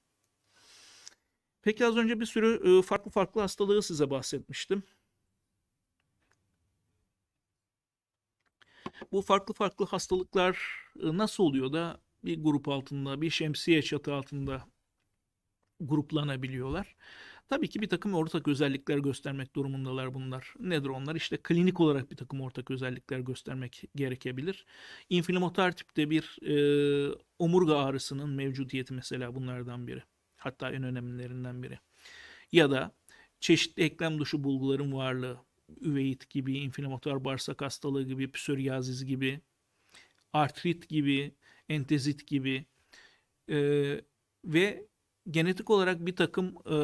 Peki az önce bir sürü farklı farklı hastalığı size bahsetmiştim. Bu farklı farklı hastalıklar e, nasıl oluyor da bir grup altında, bir şemsiye çatı altında gruplanabiliyorlar? Tabii ki bir takım ortak özellikler göstermek durumundalar bunlar. Nedir onlar? İşte klinik olarak bir takım ortak özellikler göstermek gerekebilir. İnflamatuar tipte bir e, omurga ağrısının mevcudiyeti mesela bunlardan biri. Hatta en önemlilerinden biri. Ya da çeşitli eklem dışı bulguların varlığı üveit gibi, inflamatuar bağırsak hastalığı gibi, psoriaziz gibi, artrit gibi, entezit gibi e, ve genetik olarak bir takım e,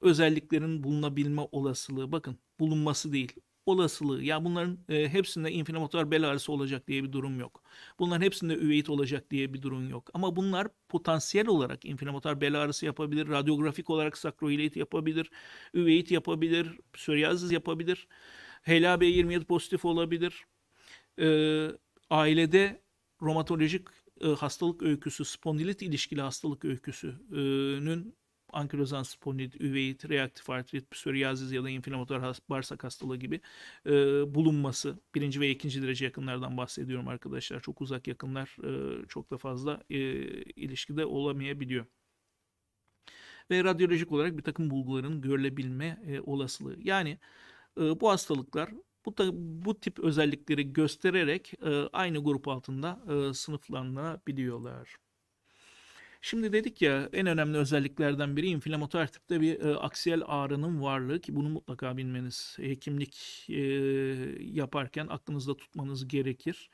özelliklerin bulunabilme olasılığı, bakın bulunması değil, olasılığı. Ya bunların e, hepsinde inflamatuar bel ağrısı olacak diye bir durum yok. Bunların hepsinde üveit olacak diye bir durum yok. Ama bunlar potansiyel olarak inflamatuar bel ağrısı yapabilir, radyografik olarak sakroilit yapabilir, üveit yapabilir, psoriasis yapabilir, HLA-B27 pozitif olabilir. E, ailede romatolojik e, hastalık öyküsü, spondilit ilişkili hastalık öyküsünün ankilozan spondilit, üveit, reaktif artrit, psoriaziz ya da inflamatuar bağırsak hastalığı gibi e, bulunması. Birinci ve ikinci derece yakınlardan bahsediyorum arkadaşlar. Çok uzak yakınlar e, çok da fazla e, ilişkide olamayabiliyor. Ve radyolojik olarak bir takım bulguların görülebilme e, olasılığı. Yani e, bu hastalıklar bu, da, bu tip özellikleri göstererek e, aynı grup altında e, sınıflanabiliyorlar. Şimdi dedik ya en önemli özelliklerden biri inflamatuar tipte bir e, aksiyel ağrının varlığı ki bunu mutlaka bilmeniz, hekimlik e, yaparken aklınızda tutmanız gerekir.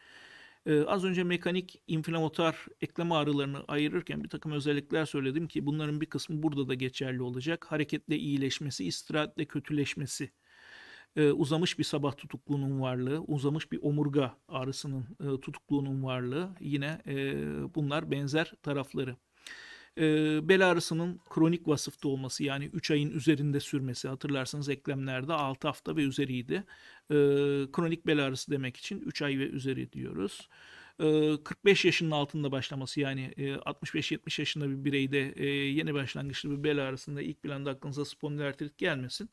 E, az önce mekanik inflamatuar eklem ağrılarını ayırırken bir takım özellikler söyledim ki bunların bir kısmı burada da geçerli olacak. Hareketle iyileşmesi, istirahatle kötüleşmesi e, uzamış bir sabah tutukluğunun varlığı, uzamış bir omurga ağrısının e, tutukluğunun varlığı yine e, bunlar benzer tarafları e, bel ağrısının kronik vasıfta olması yani 3 ayın üzerinde sürmesi hatırlarsanız eklemlerde 6 hafta ve üzeriydi. E, kronik bel ağrısı demek için 3 ay ve üzeri diyoruz. 45 yaşının altında başlaması yani 65-70 yaşında bir bireyde yeni başlangıçlı bir bel ağrısında ilk planda aklınıza spondilartrit gelmesin.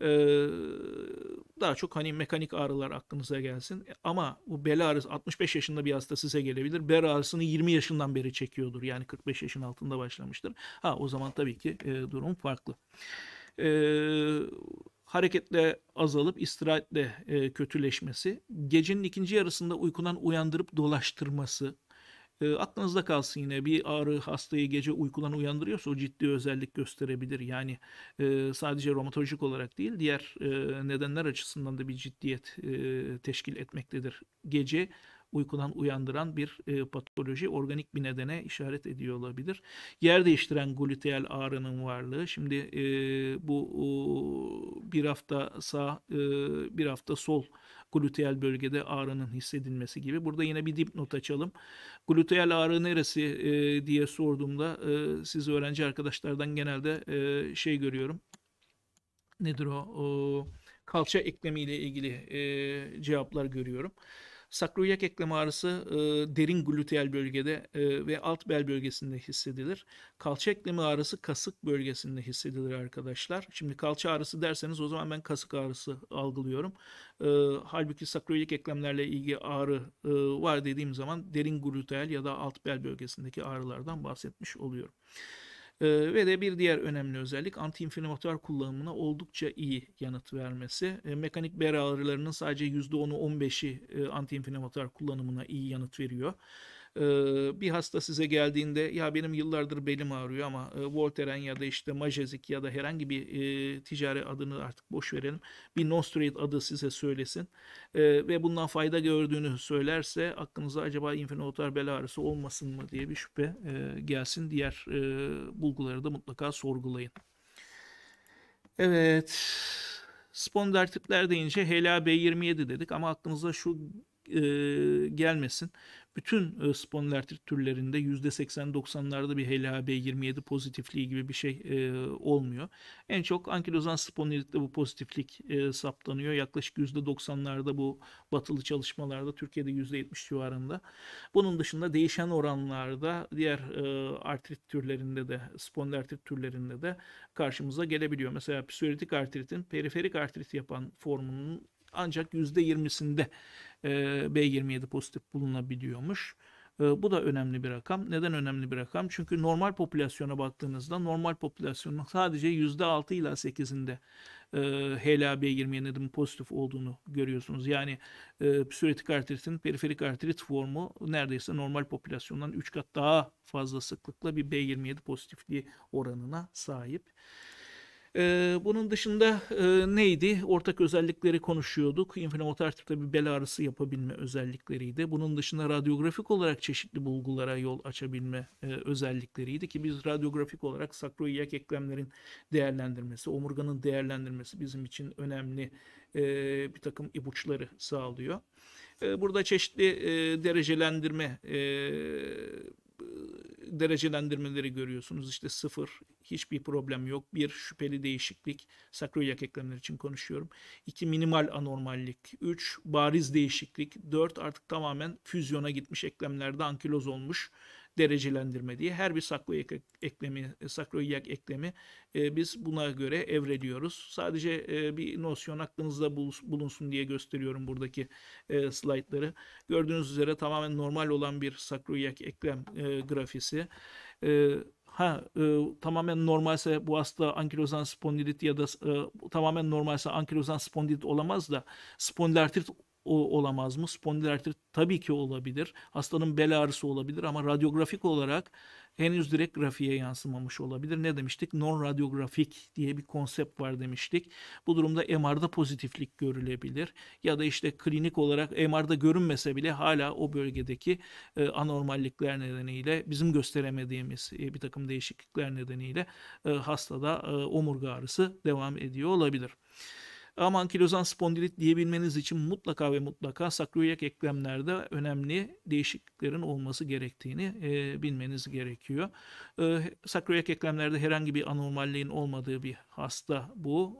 E, daha çok hani mekanik ağrılar aklınıza gelsin. Ama bu bel ağrısı 65 yaşında bir hasta size gelebilir. Bel ağrısını 20 yaşından beri çekiyordur. Yani 45 yaşın altında başlamıştır. Ha o zaman tabii ki e, durum farklı. E, hareketle azalıp istirahatle e, kötüleşmesi, gecenin ikinci yarısında uykudan uyandırıp dolaştırması, e, aklınızda kalsın yine bir ağrı hastayı gece uykudan uyandırıyorsa o ciddi özellik gösterebilir. Yani e, sadece romatolojik olarak değil diğer e, nedenler açısından da bir ciddiyet e, teşkil etmektedir. Gece uykudan uyandıran bir e, patoloji organik bir nedene işaret ediyor olabilir. Yer değiştiren gluteal ağrının varlığı. Şimdi e, bu o, bir hafta sağ e, bir hafta sol gluteal bölgede ağrının hissedilmesi gibi. Burada yine bir dipnot açalım. Gluteal ağrı neresi e, diye sorduğumda e, siz öğrenci arkadaşlardan genelde e, şey görüyorum. Nedir o? o kalça eklemiyle ilgili e, cevaplar görüyorum. Sakroiliak eklem ağrısı e, derin gluteal bölgede e, ve alt bel bölgesinde hissedilir. Kalça eklemi ağrısı kasık bölgesinde hissedilir arkadaşlar. Şimdi kalça ağrısı derseniz o zaman ben kasık ağrısı algılıyorum. E, halbuki sakroiliak eklemlerle ilgili ağrı e, var dediğim zaman derin gluteal ya da alt bel bölgesindeki ağrılardan bahsetmiş oluyorum. Ee, ve de bir diğer önemli özellik antiinflamatuar kullanımına oldukça iyi yanıt vermesi. E, mekanik bel ağrılarının sadece %10'u 15'i e, antiinflamatuar kullanımına iyi yanıt veriyor bir hasta size geldiğinde ya benim yıllardır belim ağrıyor ama Voltaren ya da işte Majezik ya da herhangi bir ticari adını artık boş verelim. Bir non-steroid adı size söylesin ve bundan fayda gördüğünü söylerse aklınıza acaba inflamatuar bel ağrısı olmasın mı diye bir şüphe gelsin. Diğer bulguları da mutlaka sorgulayın. Evet. Spondilartritler deyince HLA B27 dedik ama aklınıza şu e, gelmesin bütün e, spondilartrit türlerinde %80-90'larda bir HLA-B27 pozitifliği gibi bir şey e, olmuyor. En çok ankilozan spondilitte bu pozitiflik e, saptanıyor. Yaklaşık %90'larda bu batılı çalışmalarda Türkiye'de %70 civarında. Bunun dışında değişen oranlarda diğer artrit türlerinde de spondilartrit türlerinde de karşımıza gelebiliyor. Mesela psoriatik artritin periferik artrit yapan formunun ancak %20'sinde B27 pozitif bulunabiliyormuş. Bu da önemli bir rakam. Neden önemli bir rakam? Çünkü normal popülasyona baktığınızda normal popülasyonun sadece %6 ila 8'inde HLA-B27'nin pozitif olduğunu görüyorsunuz. Yani psoriatik artritin periferik artrit formu neredeyse normal popülasyondan 3 kat daha fazla sıklıkla bir B27 pozitifliği oranına sahip. Ee, bunun dışında e, neydi? Ortak özellikleri konuşuyorduk. İnflamatuar tipte bir bel ağrısı yapabilme özellikleriydi. Bunun dışında radyografik olarak çeşitli bulgulara yol açabilme e, özellikleriydi ki biz radyografik olarak sakroiliyak eklemlerin değerlendirmesi, omurganın değerlendirmesi bizim için önemli e, bir takım ipuçları sağlıyor. E, burada çeşitli e, derecelendirme e, derecelendirmeleri görüyorsunuz. İşte sıfır, hiçbir problem yok. Bir, şüpheli değişiklik, sakroiliak eklemler için konuşuyorum. İki, minimal anormallik. Üç, bariz değişiklik. Dört, artık tamamen füzyona gitmiş eklemlerde ankiloz olmuş derecelendirme diye her bir sakroiliak eklemi, sakroiliak eklemi e, biz buna göre evreliyoruz. Sadece e, bir nosyon aklınızda bulunsun diye gösteriyorum buradaki e, slaytları. Gördüğünüz üzere tamamen normal olan bir sakroiliak eklem e, grafisi. E, ha e, tamamen normalse bu hasta ankilozan spondilit ya da e, tamamen normalse ankilozan spondilit olamaz da spondilartrit o olamaz mı? Spondilartrit tabii ki olabilir. Hastanın bel ağrısı olabilir ama radyografik olarak henüz direkt grafiğe yansımamış olabilir. Ne demiştik? Non-radyografik diye bir konsept var demiştik. Bu durumda MR'da pozitiflik görülebilir. Ya da işte klinik olarak MR'da görünmese bile hala o bölgedeki e, anormallikler nedeniyle bizim gösteremediğimiz e, bir takım değişiklikler nedeniyle e, hastada e, omurga ağrısı devam ediyor olabilir. Ama ankilozan spondilit diyebilmeniz için mutlaka ve mutlaka sakroiliak eklemlerde önemli değişikliklerin olması gerektiğini e, bilmeniz gerekiyor. E, sakroiliak eklemlerde herhangi bir anormalliğin olmadığı bir hasta bu.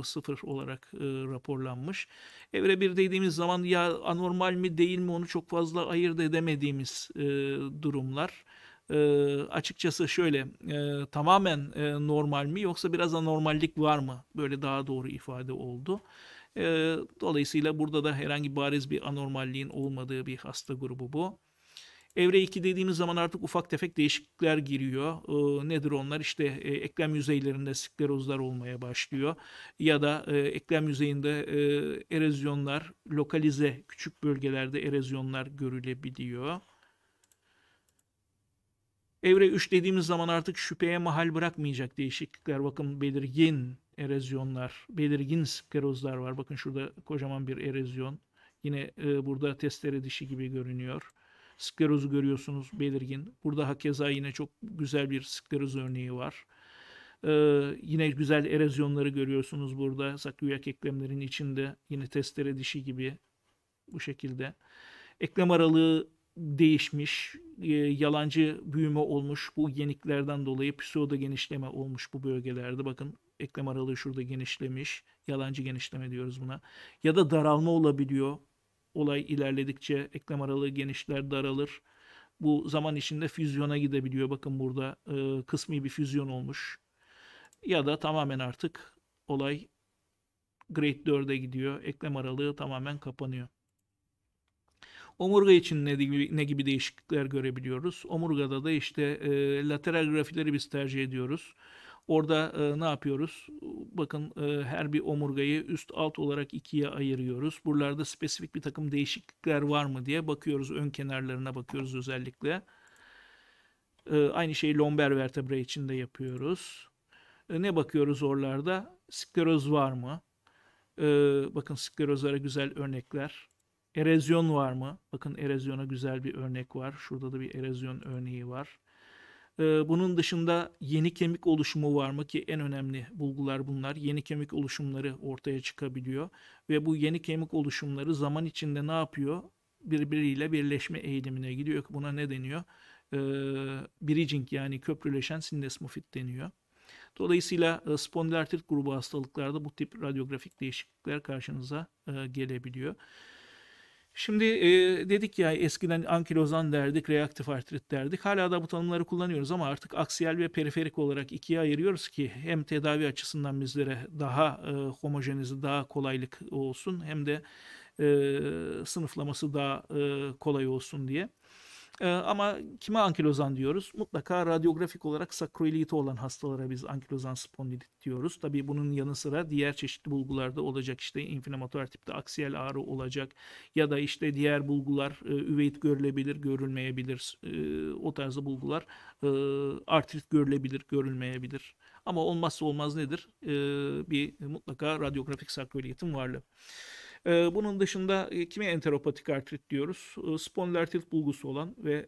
E, sıfır olarak e, raporlanmış. Evre 1 dediğimiz zaman ya anormal mi değil mi onu çok fazla ayırt edemediğimiz e, durumlar. E, açıkçası şöyle e, tamamen e, normal mi yoksa biraz anormallik var mı? Böyle daha doğru ifade oldu. E, dolayısıyla burada da herhangi bariz bir anormalliğin olmadığı bir hasta grubu bu. Evre 2 dediğimiz zaman artık ufak tefek değişiklikler giriyor. E, nedir onlar? İşte e, eklem yüzeylerinde sklerozlar olmaya başlıyor. Ya da e, eklem yüzeyinde e, erozyonlar, lokalize küçük bölgelerde erozyonlar görülebiliyor. Evre 3 dediğimiz zaman artık şüpheye mahal bırakmayacak değişiklikler. Bakın belirgin erozyonlar, belirgin sklerozlar var. Bakın şurada kocaman bir erozyon. Yine e, burada testere dişi gibi görünüyor. Sklerozu görüyorsunuz belirgin. Burada hakeza yine çok güzel bir skleroz örneği var. Ee, yine güzel erozyonları görüyorsunuz burada. Sakroyak eklemlerin içinde yine testere dişi gibi bu şekilde. Eklem aralığı değişmiş, e, yalancı büyüme olmuş. Bu yeniklerden dolayı pseudo genişleme olmuş bu bölgelerde. Bakın eklem aralığı şurada genişlemiş. Yalancı genişleme diyoruz buna. Ya da daralma olabiliyor olay ilerledikçe eklem aralığı genişler, daralır. Bu zaman içinde füzyona gidebiliyor. Bakın burada e, kısmi bir füzyon olmuş. Ya da tamamen artık olay grade 4'e gidiyor. Eklem aralığı tamamen kapanıyor. Omurga için ne gibi, ne gibi değişiklikler görebiliyoruz? Omurgada da işte e, lateral grafileri biz tercih ediyoruz. Orada e, ne yapıyoruz? Bakın e, her bir omurgayı üst alt olarak ikiye ayırıyoruz. Buralarda spesifik bir takım değişiklikler var mı diye bakıyoruz. Ön kenarlarına bakıyoruz özellikle. E, aynı şeyi lomber vertebra için de yapıyoruz. E, ne bakıyoruz oralarda? Skleroz var mı? E, bakın sklerozlara güzel örnekler. Erozyon var mı? Bakın erozyona güzel bir örnek var. Şurada da bir erozyon örneği var. Ee, bunun dışında yeni kemik oluşumu var mı ki en önemli bulgular bunlar. Yeni kemik oluşumları ortaya çıkabiliyor ve bu yeni kemik oluşumları zaman içinde ne yapıyor? Birbiriyle birleşme eğilimine gidiyor. Buna ne deniyor? Ee, bridging yani köprüleşen sindesmofit deniyor. Dolayısıyla e, spondilartrit grubu hastalıklarda bu tip radyografik değişiklikler karşınıza e, gelebiliyor. Şimdi e, dedik ya eskiden ankilozan derdik, reaktif artrit derdik. Hala da bu tanımları kullanıyoruz ama artık aksiyel ve periferik olarak ikiye ayırıyoruz ki hem tedavi açısından bizlere daha e, homojenizi, daha kolaylık olsun hem de e, sınıflaması daha e, kolay olsun diye. Ee, ama kime ankilozan diyoruz? Mutlaka radyografik olarak sakroiliti olan hastalara biz ankilozan spondilit diyoruz. Tabii bunun yanı sıra diğer çeşitli bulgularda olacak işte inflamatuar tipte aksiyel ağrı olacak ya da işte diğer bulgular e, üveit görülebilir, görülmeyebilir. E, o tarzda bulgular e, artrit görülebilir, görülmeyebilir. Ama olmazsa olmaz nedir? E, bir mutlaka radyografik sakroilitin varlığı. Bunun dışında e, kime enteropatik artrit diyoruz? E, bulgusu olan ve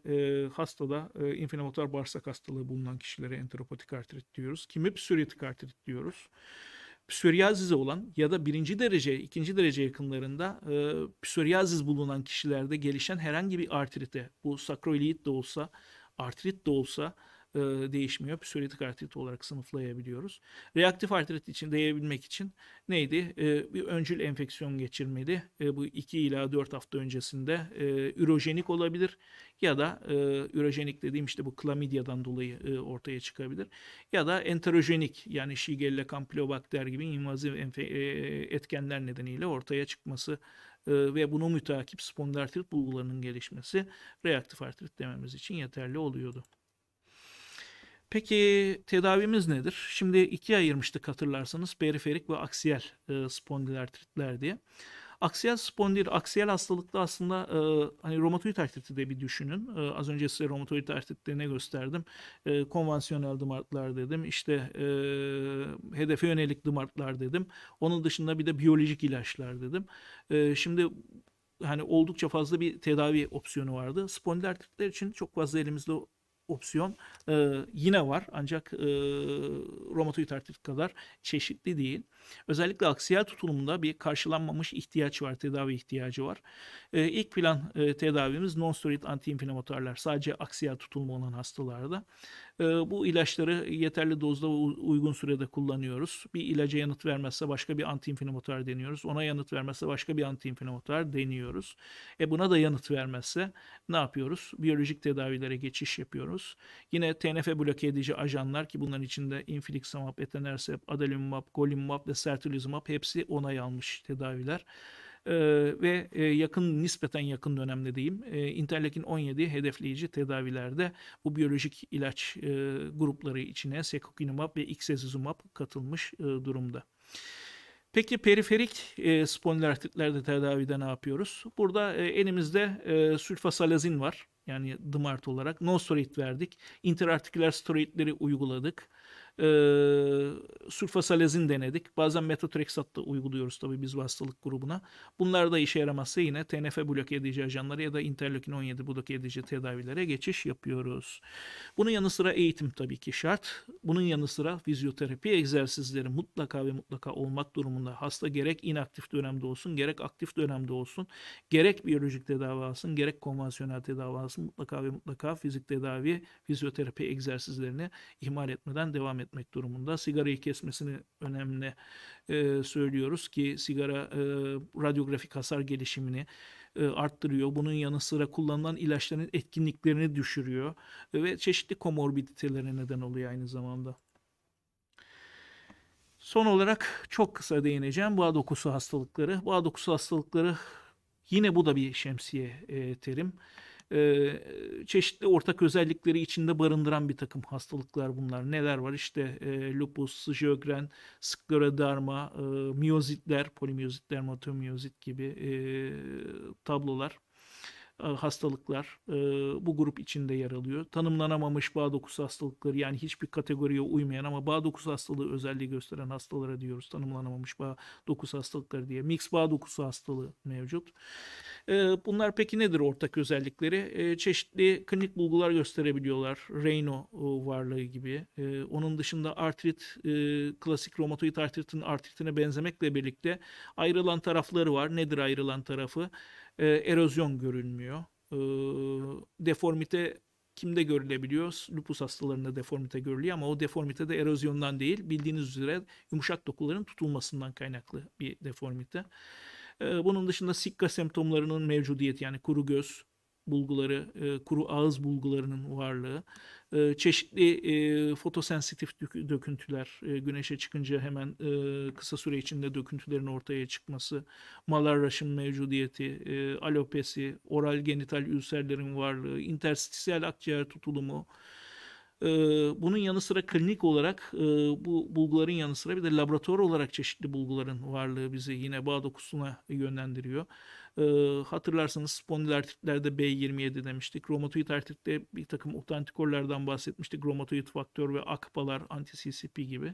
hastada inflamatuar bağırsak hastalığı bulunan kişilere enteropatik artrit diyoruz. Kimi psoriatik artrit diyoruz. Psoriazize olan ya da birinci derece, ikinci derece yakınlarında e, psoriaziz bulunan kişilerde gelişen herhangi bir artrite, bu sakroilit de olsa, artrit de olsa e, değişmiyor. Psoriatik artrit olarak sınıflayabiliyoruz. Reaktif artrit için değebilmek için neydi? E, bir öncül enfeksiyon geçirmeli. E, bu 2 ila 4 hafta öncesinde e, ürojenik olabilir ya da e, ürojenik dediğim işte bu klamidyadan dolayı e, ortaya çıkabilir. Ya da enterojenik yani Shigella campylobacter gibi invaziv e, etkenler nedeniyle ortaya çıkması e, ve bunu mütakip spondilartrit bulgularının gelişmesi reaktif artrit dememiz için yeterli oluyordu. Peki tedavimiz nedir? Şimdi ikiye ayırmıştık hatırlarsanız periferik ve aksiyel e, spondilartritler diye. Aksiyel spondil, aksiyel hastalıkta aslında e, hani romatoid artriti de bir düşünün. E, az önce size romatoid artritte ne gösterdim? E, konvansiyonel dımartlar dedim. İşte e, hedefe yönelik dımartlar dedim. Onun dışında bir de biyolojik ilaçlar dedim. E, şimdi hani oldukça fazla bir tedavi opsiyonu vardı. Spondilartritler için çok fazla elimizde opsiyon e, yine var ancak e, romatoid artrit kadar çeşitli değil. Özellikle aksiyel tutulumunda bir karşılanmamış ihtiyaç var, tedavi ihtiyacı var. E, ilk plan e, tedavimiz non-steroid antiinflamatuarlar sadece aksiyel tutulumu olan hastalarda. E, bu ilaçları yeterli dozda ve uygun sürede kullanıyoruz. Bir ilaca yanıt vermezse başka bir antiinflamatuar deniyoruz. Ona yanıt vermezse başka bir antiinflamatuar deniyoruz. E buna da yanıt vermezse ne yapıyoruz? Biyolojik tedavilere geçiş yapıyoruz. Yine TNF bloke edici ajanlar ki bunların içinde infliximab, etanercept, adalimumab, golimumab ve sertolizumab hepsi onay almış tedaviler. Ee, ve e, yakın nispeten yakın dönemde diyeyim e, interleukin 17 hedefleyici tedavilerde bu biyolojik ilaç e, grupları içine secukinumab ve ixezizumab katılmış e, durumda. Peki periferik e, spondilartritlerde tedavide ne yapıyoruz? Burada e, elimizde e, sülfasalazin var. Yani DMART olarak. No steroid verdik. Interartiküler steroidleri uyguladık e, sulfasalazin denedik. Bazen metotrexat da uyguluyoruz tabii biz bu hastalık grubuna. Bunlar da işe yaramazsa yine TNF bloke edici ajanları ya da interleukin 17 bloke edici tedavilere geçiş yapıyoruz. Bunun yanı sıra eğitim tabii ki şart. Bunun yanı sıra fizyoterapi egzersizleri mutlaka ve mutlaka olmak durumunda. Hasta gerek inaktif dönemde olsun, gerek aktif dönemde olsun, gerek biyolojik tedavi alsın, gerek konvansiyonel tedavi alsın mutlaka ve mutlaka fizik tedavi, fizyoterapi egzersizlerini ihmal etmeden devam etmek durumunda. Sigarayı kesmesini önemli e, söylüyoruz ki sigara e, radyografik hasar gelişimini e, arttırıyor. Bunun yanı sıra kullanılan ilaçların etkinliklerini düşürüyor ve çeşitli komorbiditelere neden oluyor aynı zamanda. Son olarak çok kısa değineceğim bağ dokusu hastalıkları. Bağ dokusu hastalıkları yine bu da bir şemsiye e, terim çeşitli ortak özellikleri içinde barındıran bir takım hastalıklar bunlar. Neler var? İşte e, lupus, Sjögren, skleroderma, e, miyozitler, polimiyozit, dermatomiyozit gibi e, tablolar e, hastalıklar e, bu grup içinde yer alıyor. Tanımlanamamış bağ dokusu hastalıkları yani hiçbir kategoriye uymayan ama bağ dokusu hastalığı özelliği gösteren hastalara diyoruz. Tanımlanamamış bağ dokusu hastalıkları diye. Mix bağ dokusu hastalığı mevcut. E, bunlar peki nedir ortak özellikleri? Çeşitli klinik bulgular gösterebiliyorlar. Raynaud varlığı gibi. Onun dışında artrit, klasik romatoid artritin artritine benzemekle birlikte ayrılan tarafları var. Nedir ayrılan tarafı? E, erozyon görülmüyor. E, deformite kimde görülebiliyor? Lupus hastalarında deformite görülüyor ama o deformite de erozyondan değil bildiğiniz üzere yumuşak dokuların tutulmasından kaynaklı bir deformite. E, bunun dışında sikka semptomlarının mevcudiyeti yani kuru göz, bulguları, e, kuru ağız bulgularının varlığı, e, çeşitli e, fotosensitif döküntüler, e, güneşe çıkınca hemen e, kısa süre içinde döküntülerin ortaya çıkması, malarraşın mevcudiyeti, e, alopesi, oral genital ülserlerin varlığı, interstisyal akciğer tutulumu, e, bunun yanı sıra klinik olarak e, bu bulguların yanı sıra bir de laboratuvar olarak çeşitli bulguların varlığı bizi yine bağ dokusuna yönlendiriyor. E, hatırlarsanız spondilartritlerde B27 demiştik. Romatoid artritte bir takım otantikorlardan bahsetmiştik. Romatoid faktör ve akpalar, anti-CCP gibi.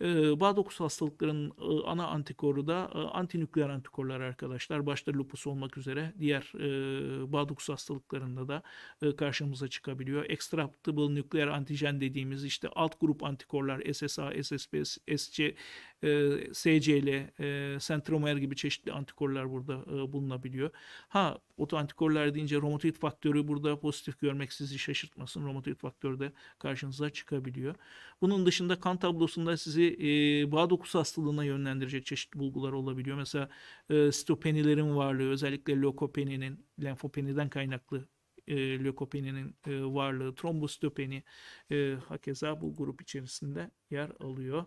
E, bağ dokusu hastalıklarının e, ana antikoru da e, antinükleer antikorlar arkadaşlar. Başta lupus olmak üzere diğer e, bağ dokusu hastalıklarında da e, karşımıza çıkabiliyor. Extractable nükleer antijen dediğimiz işte alt grup antikorlar SSA, SSP, SC, e, SCL, e, sentromer gibi çeşitli antikorlar burada e, bulunabiliyor. Ha otoantikorlar deyince romatoid faktörü burada pozitif görmek sizi şaşırtmasın. Romatoid faktör de karşınıza çıkabiliyor. Bunun dışında kan tablosunda sizi e, bağ dokusu hastalığına yönlendirecek çeşitli bulgular olabiliyor. Mesela e, sitopenilerin varlığı özellikle lökopeninin, lenfopeniden kaynaklı e, lökopeninin e, varlığı, trombositopeni e, hakeza bu grup içerisinde yer alıyor.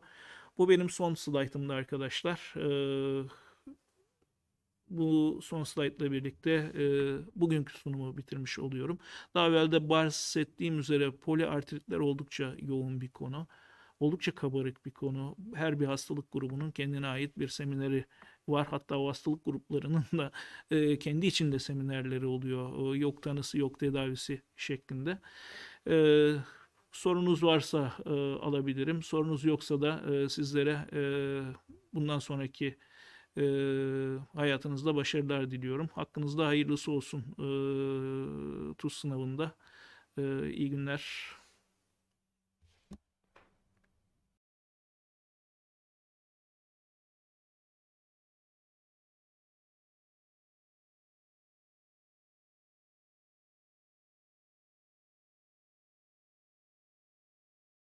Bu benim son slaytımdı arkadaşlar. Ee, bu son slaytla birlikte e, bugünkü sunumu bitirmiş oluyorum. Daha evvel de bahsettiğim üzere poliartritler oldukça yoğun bir konu. Oldukça kabarık bir konu. Her bir hastalık grubunun kendine ait bir semineri var. Hatta o hastalık gruplarının da e, kendi içinde seminerleri oluyor. E, yok tanısı, yok tedavisi şeklinde. Evet Sorunuz varsa e, alabilirim. Sorunuz yoksa da e, sizlere e, bundan sonraki e, hayatınızda başarılar diliyorum. Hakkınızda hayırlısı olsun e, TUS sınavında. E, iyi günler.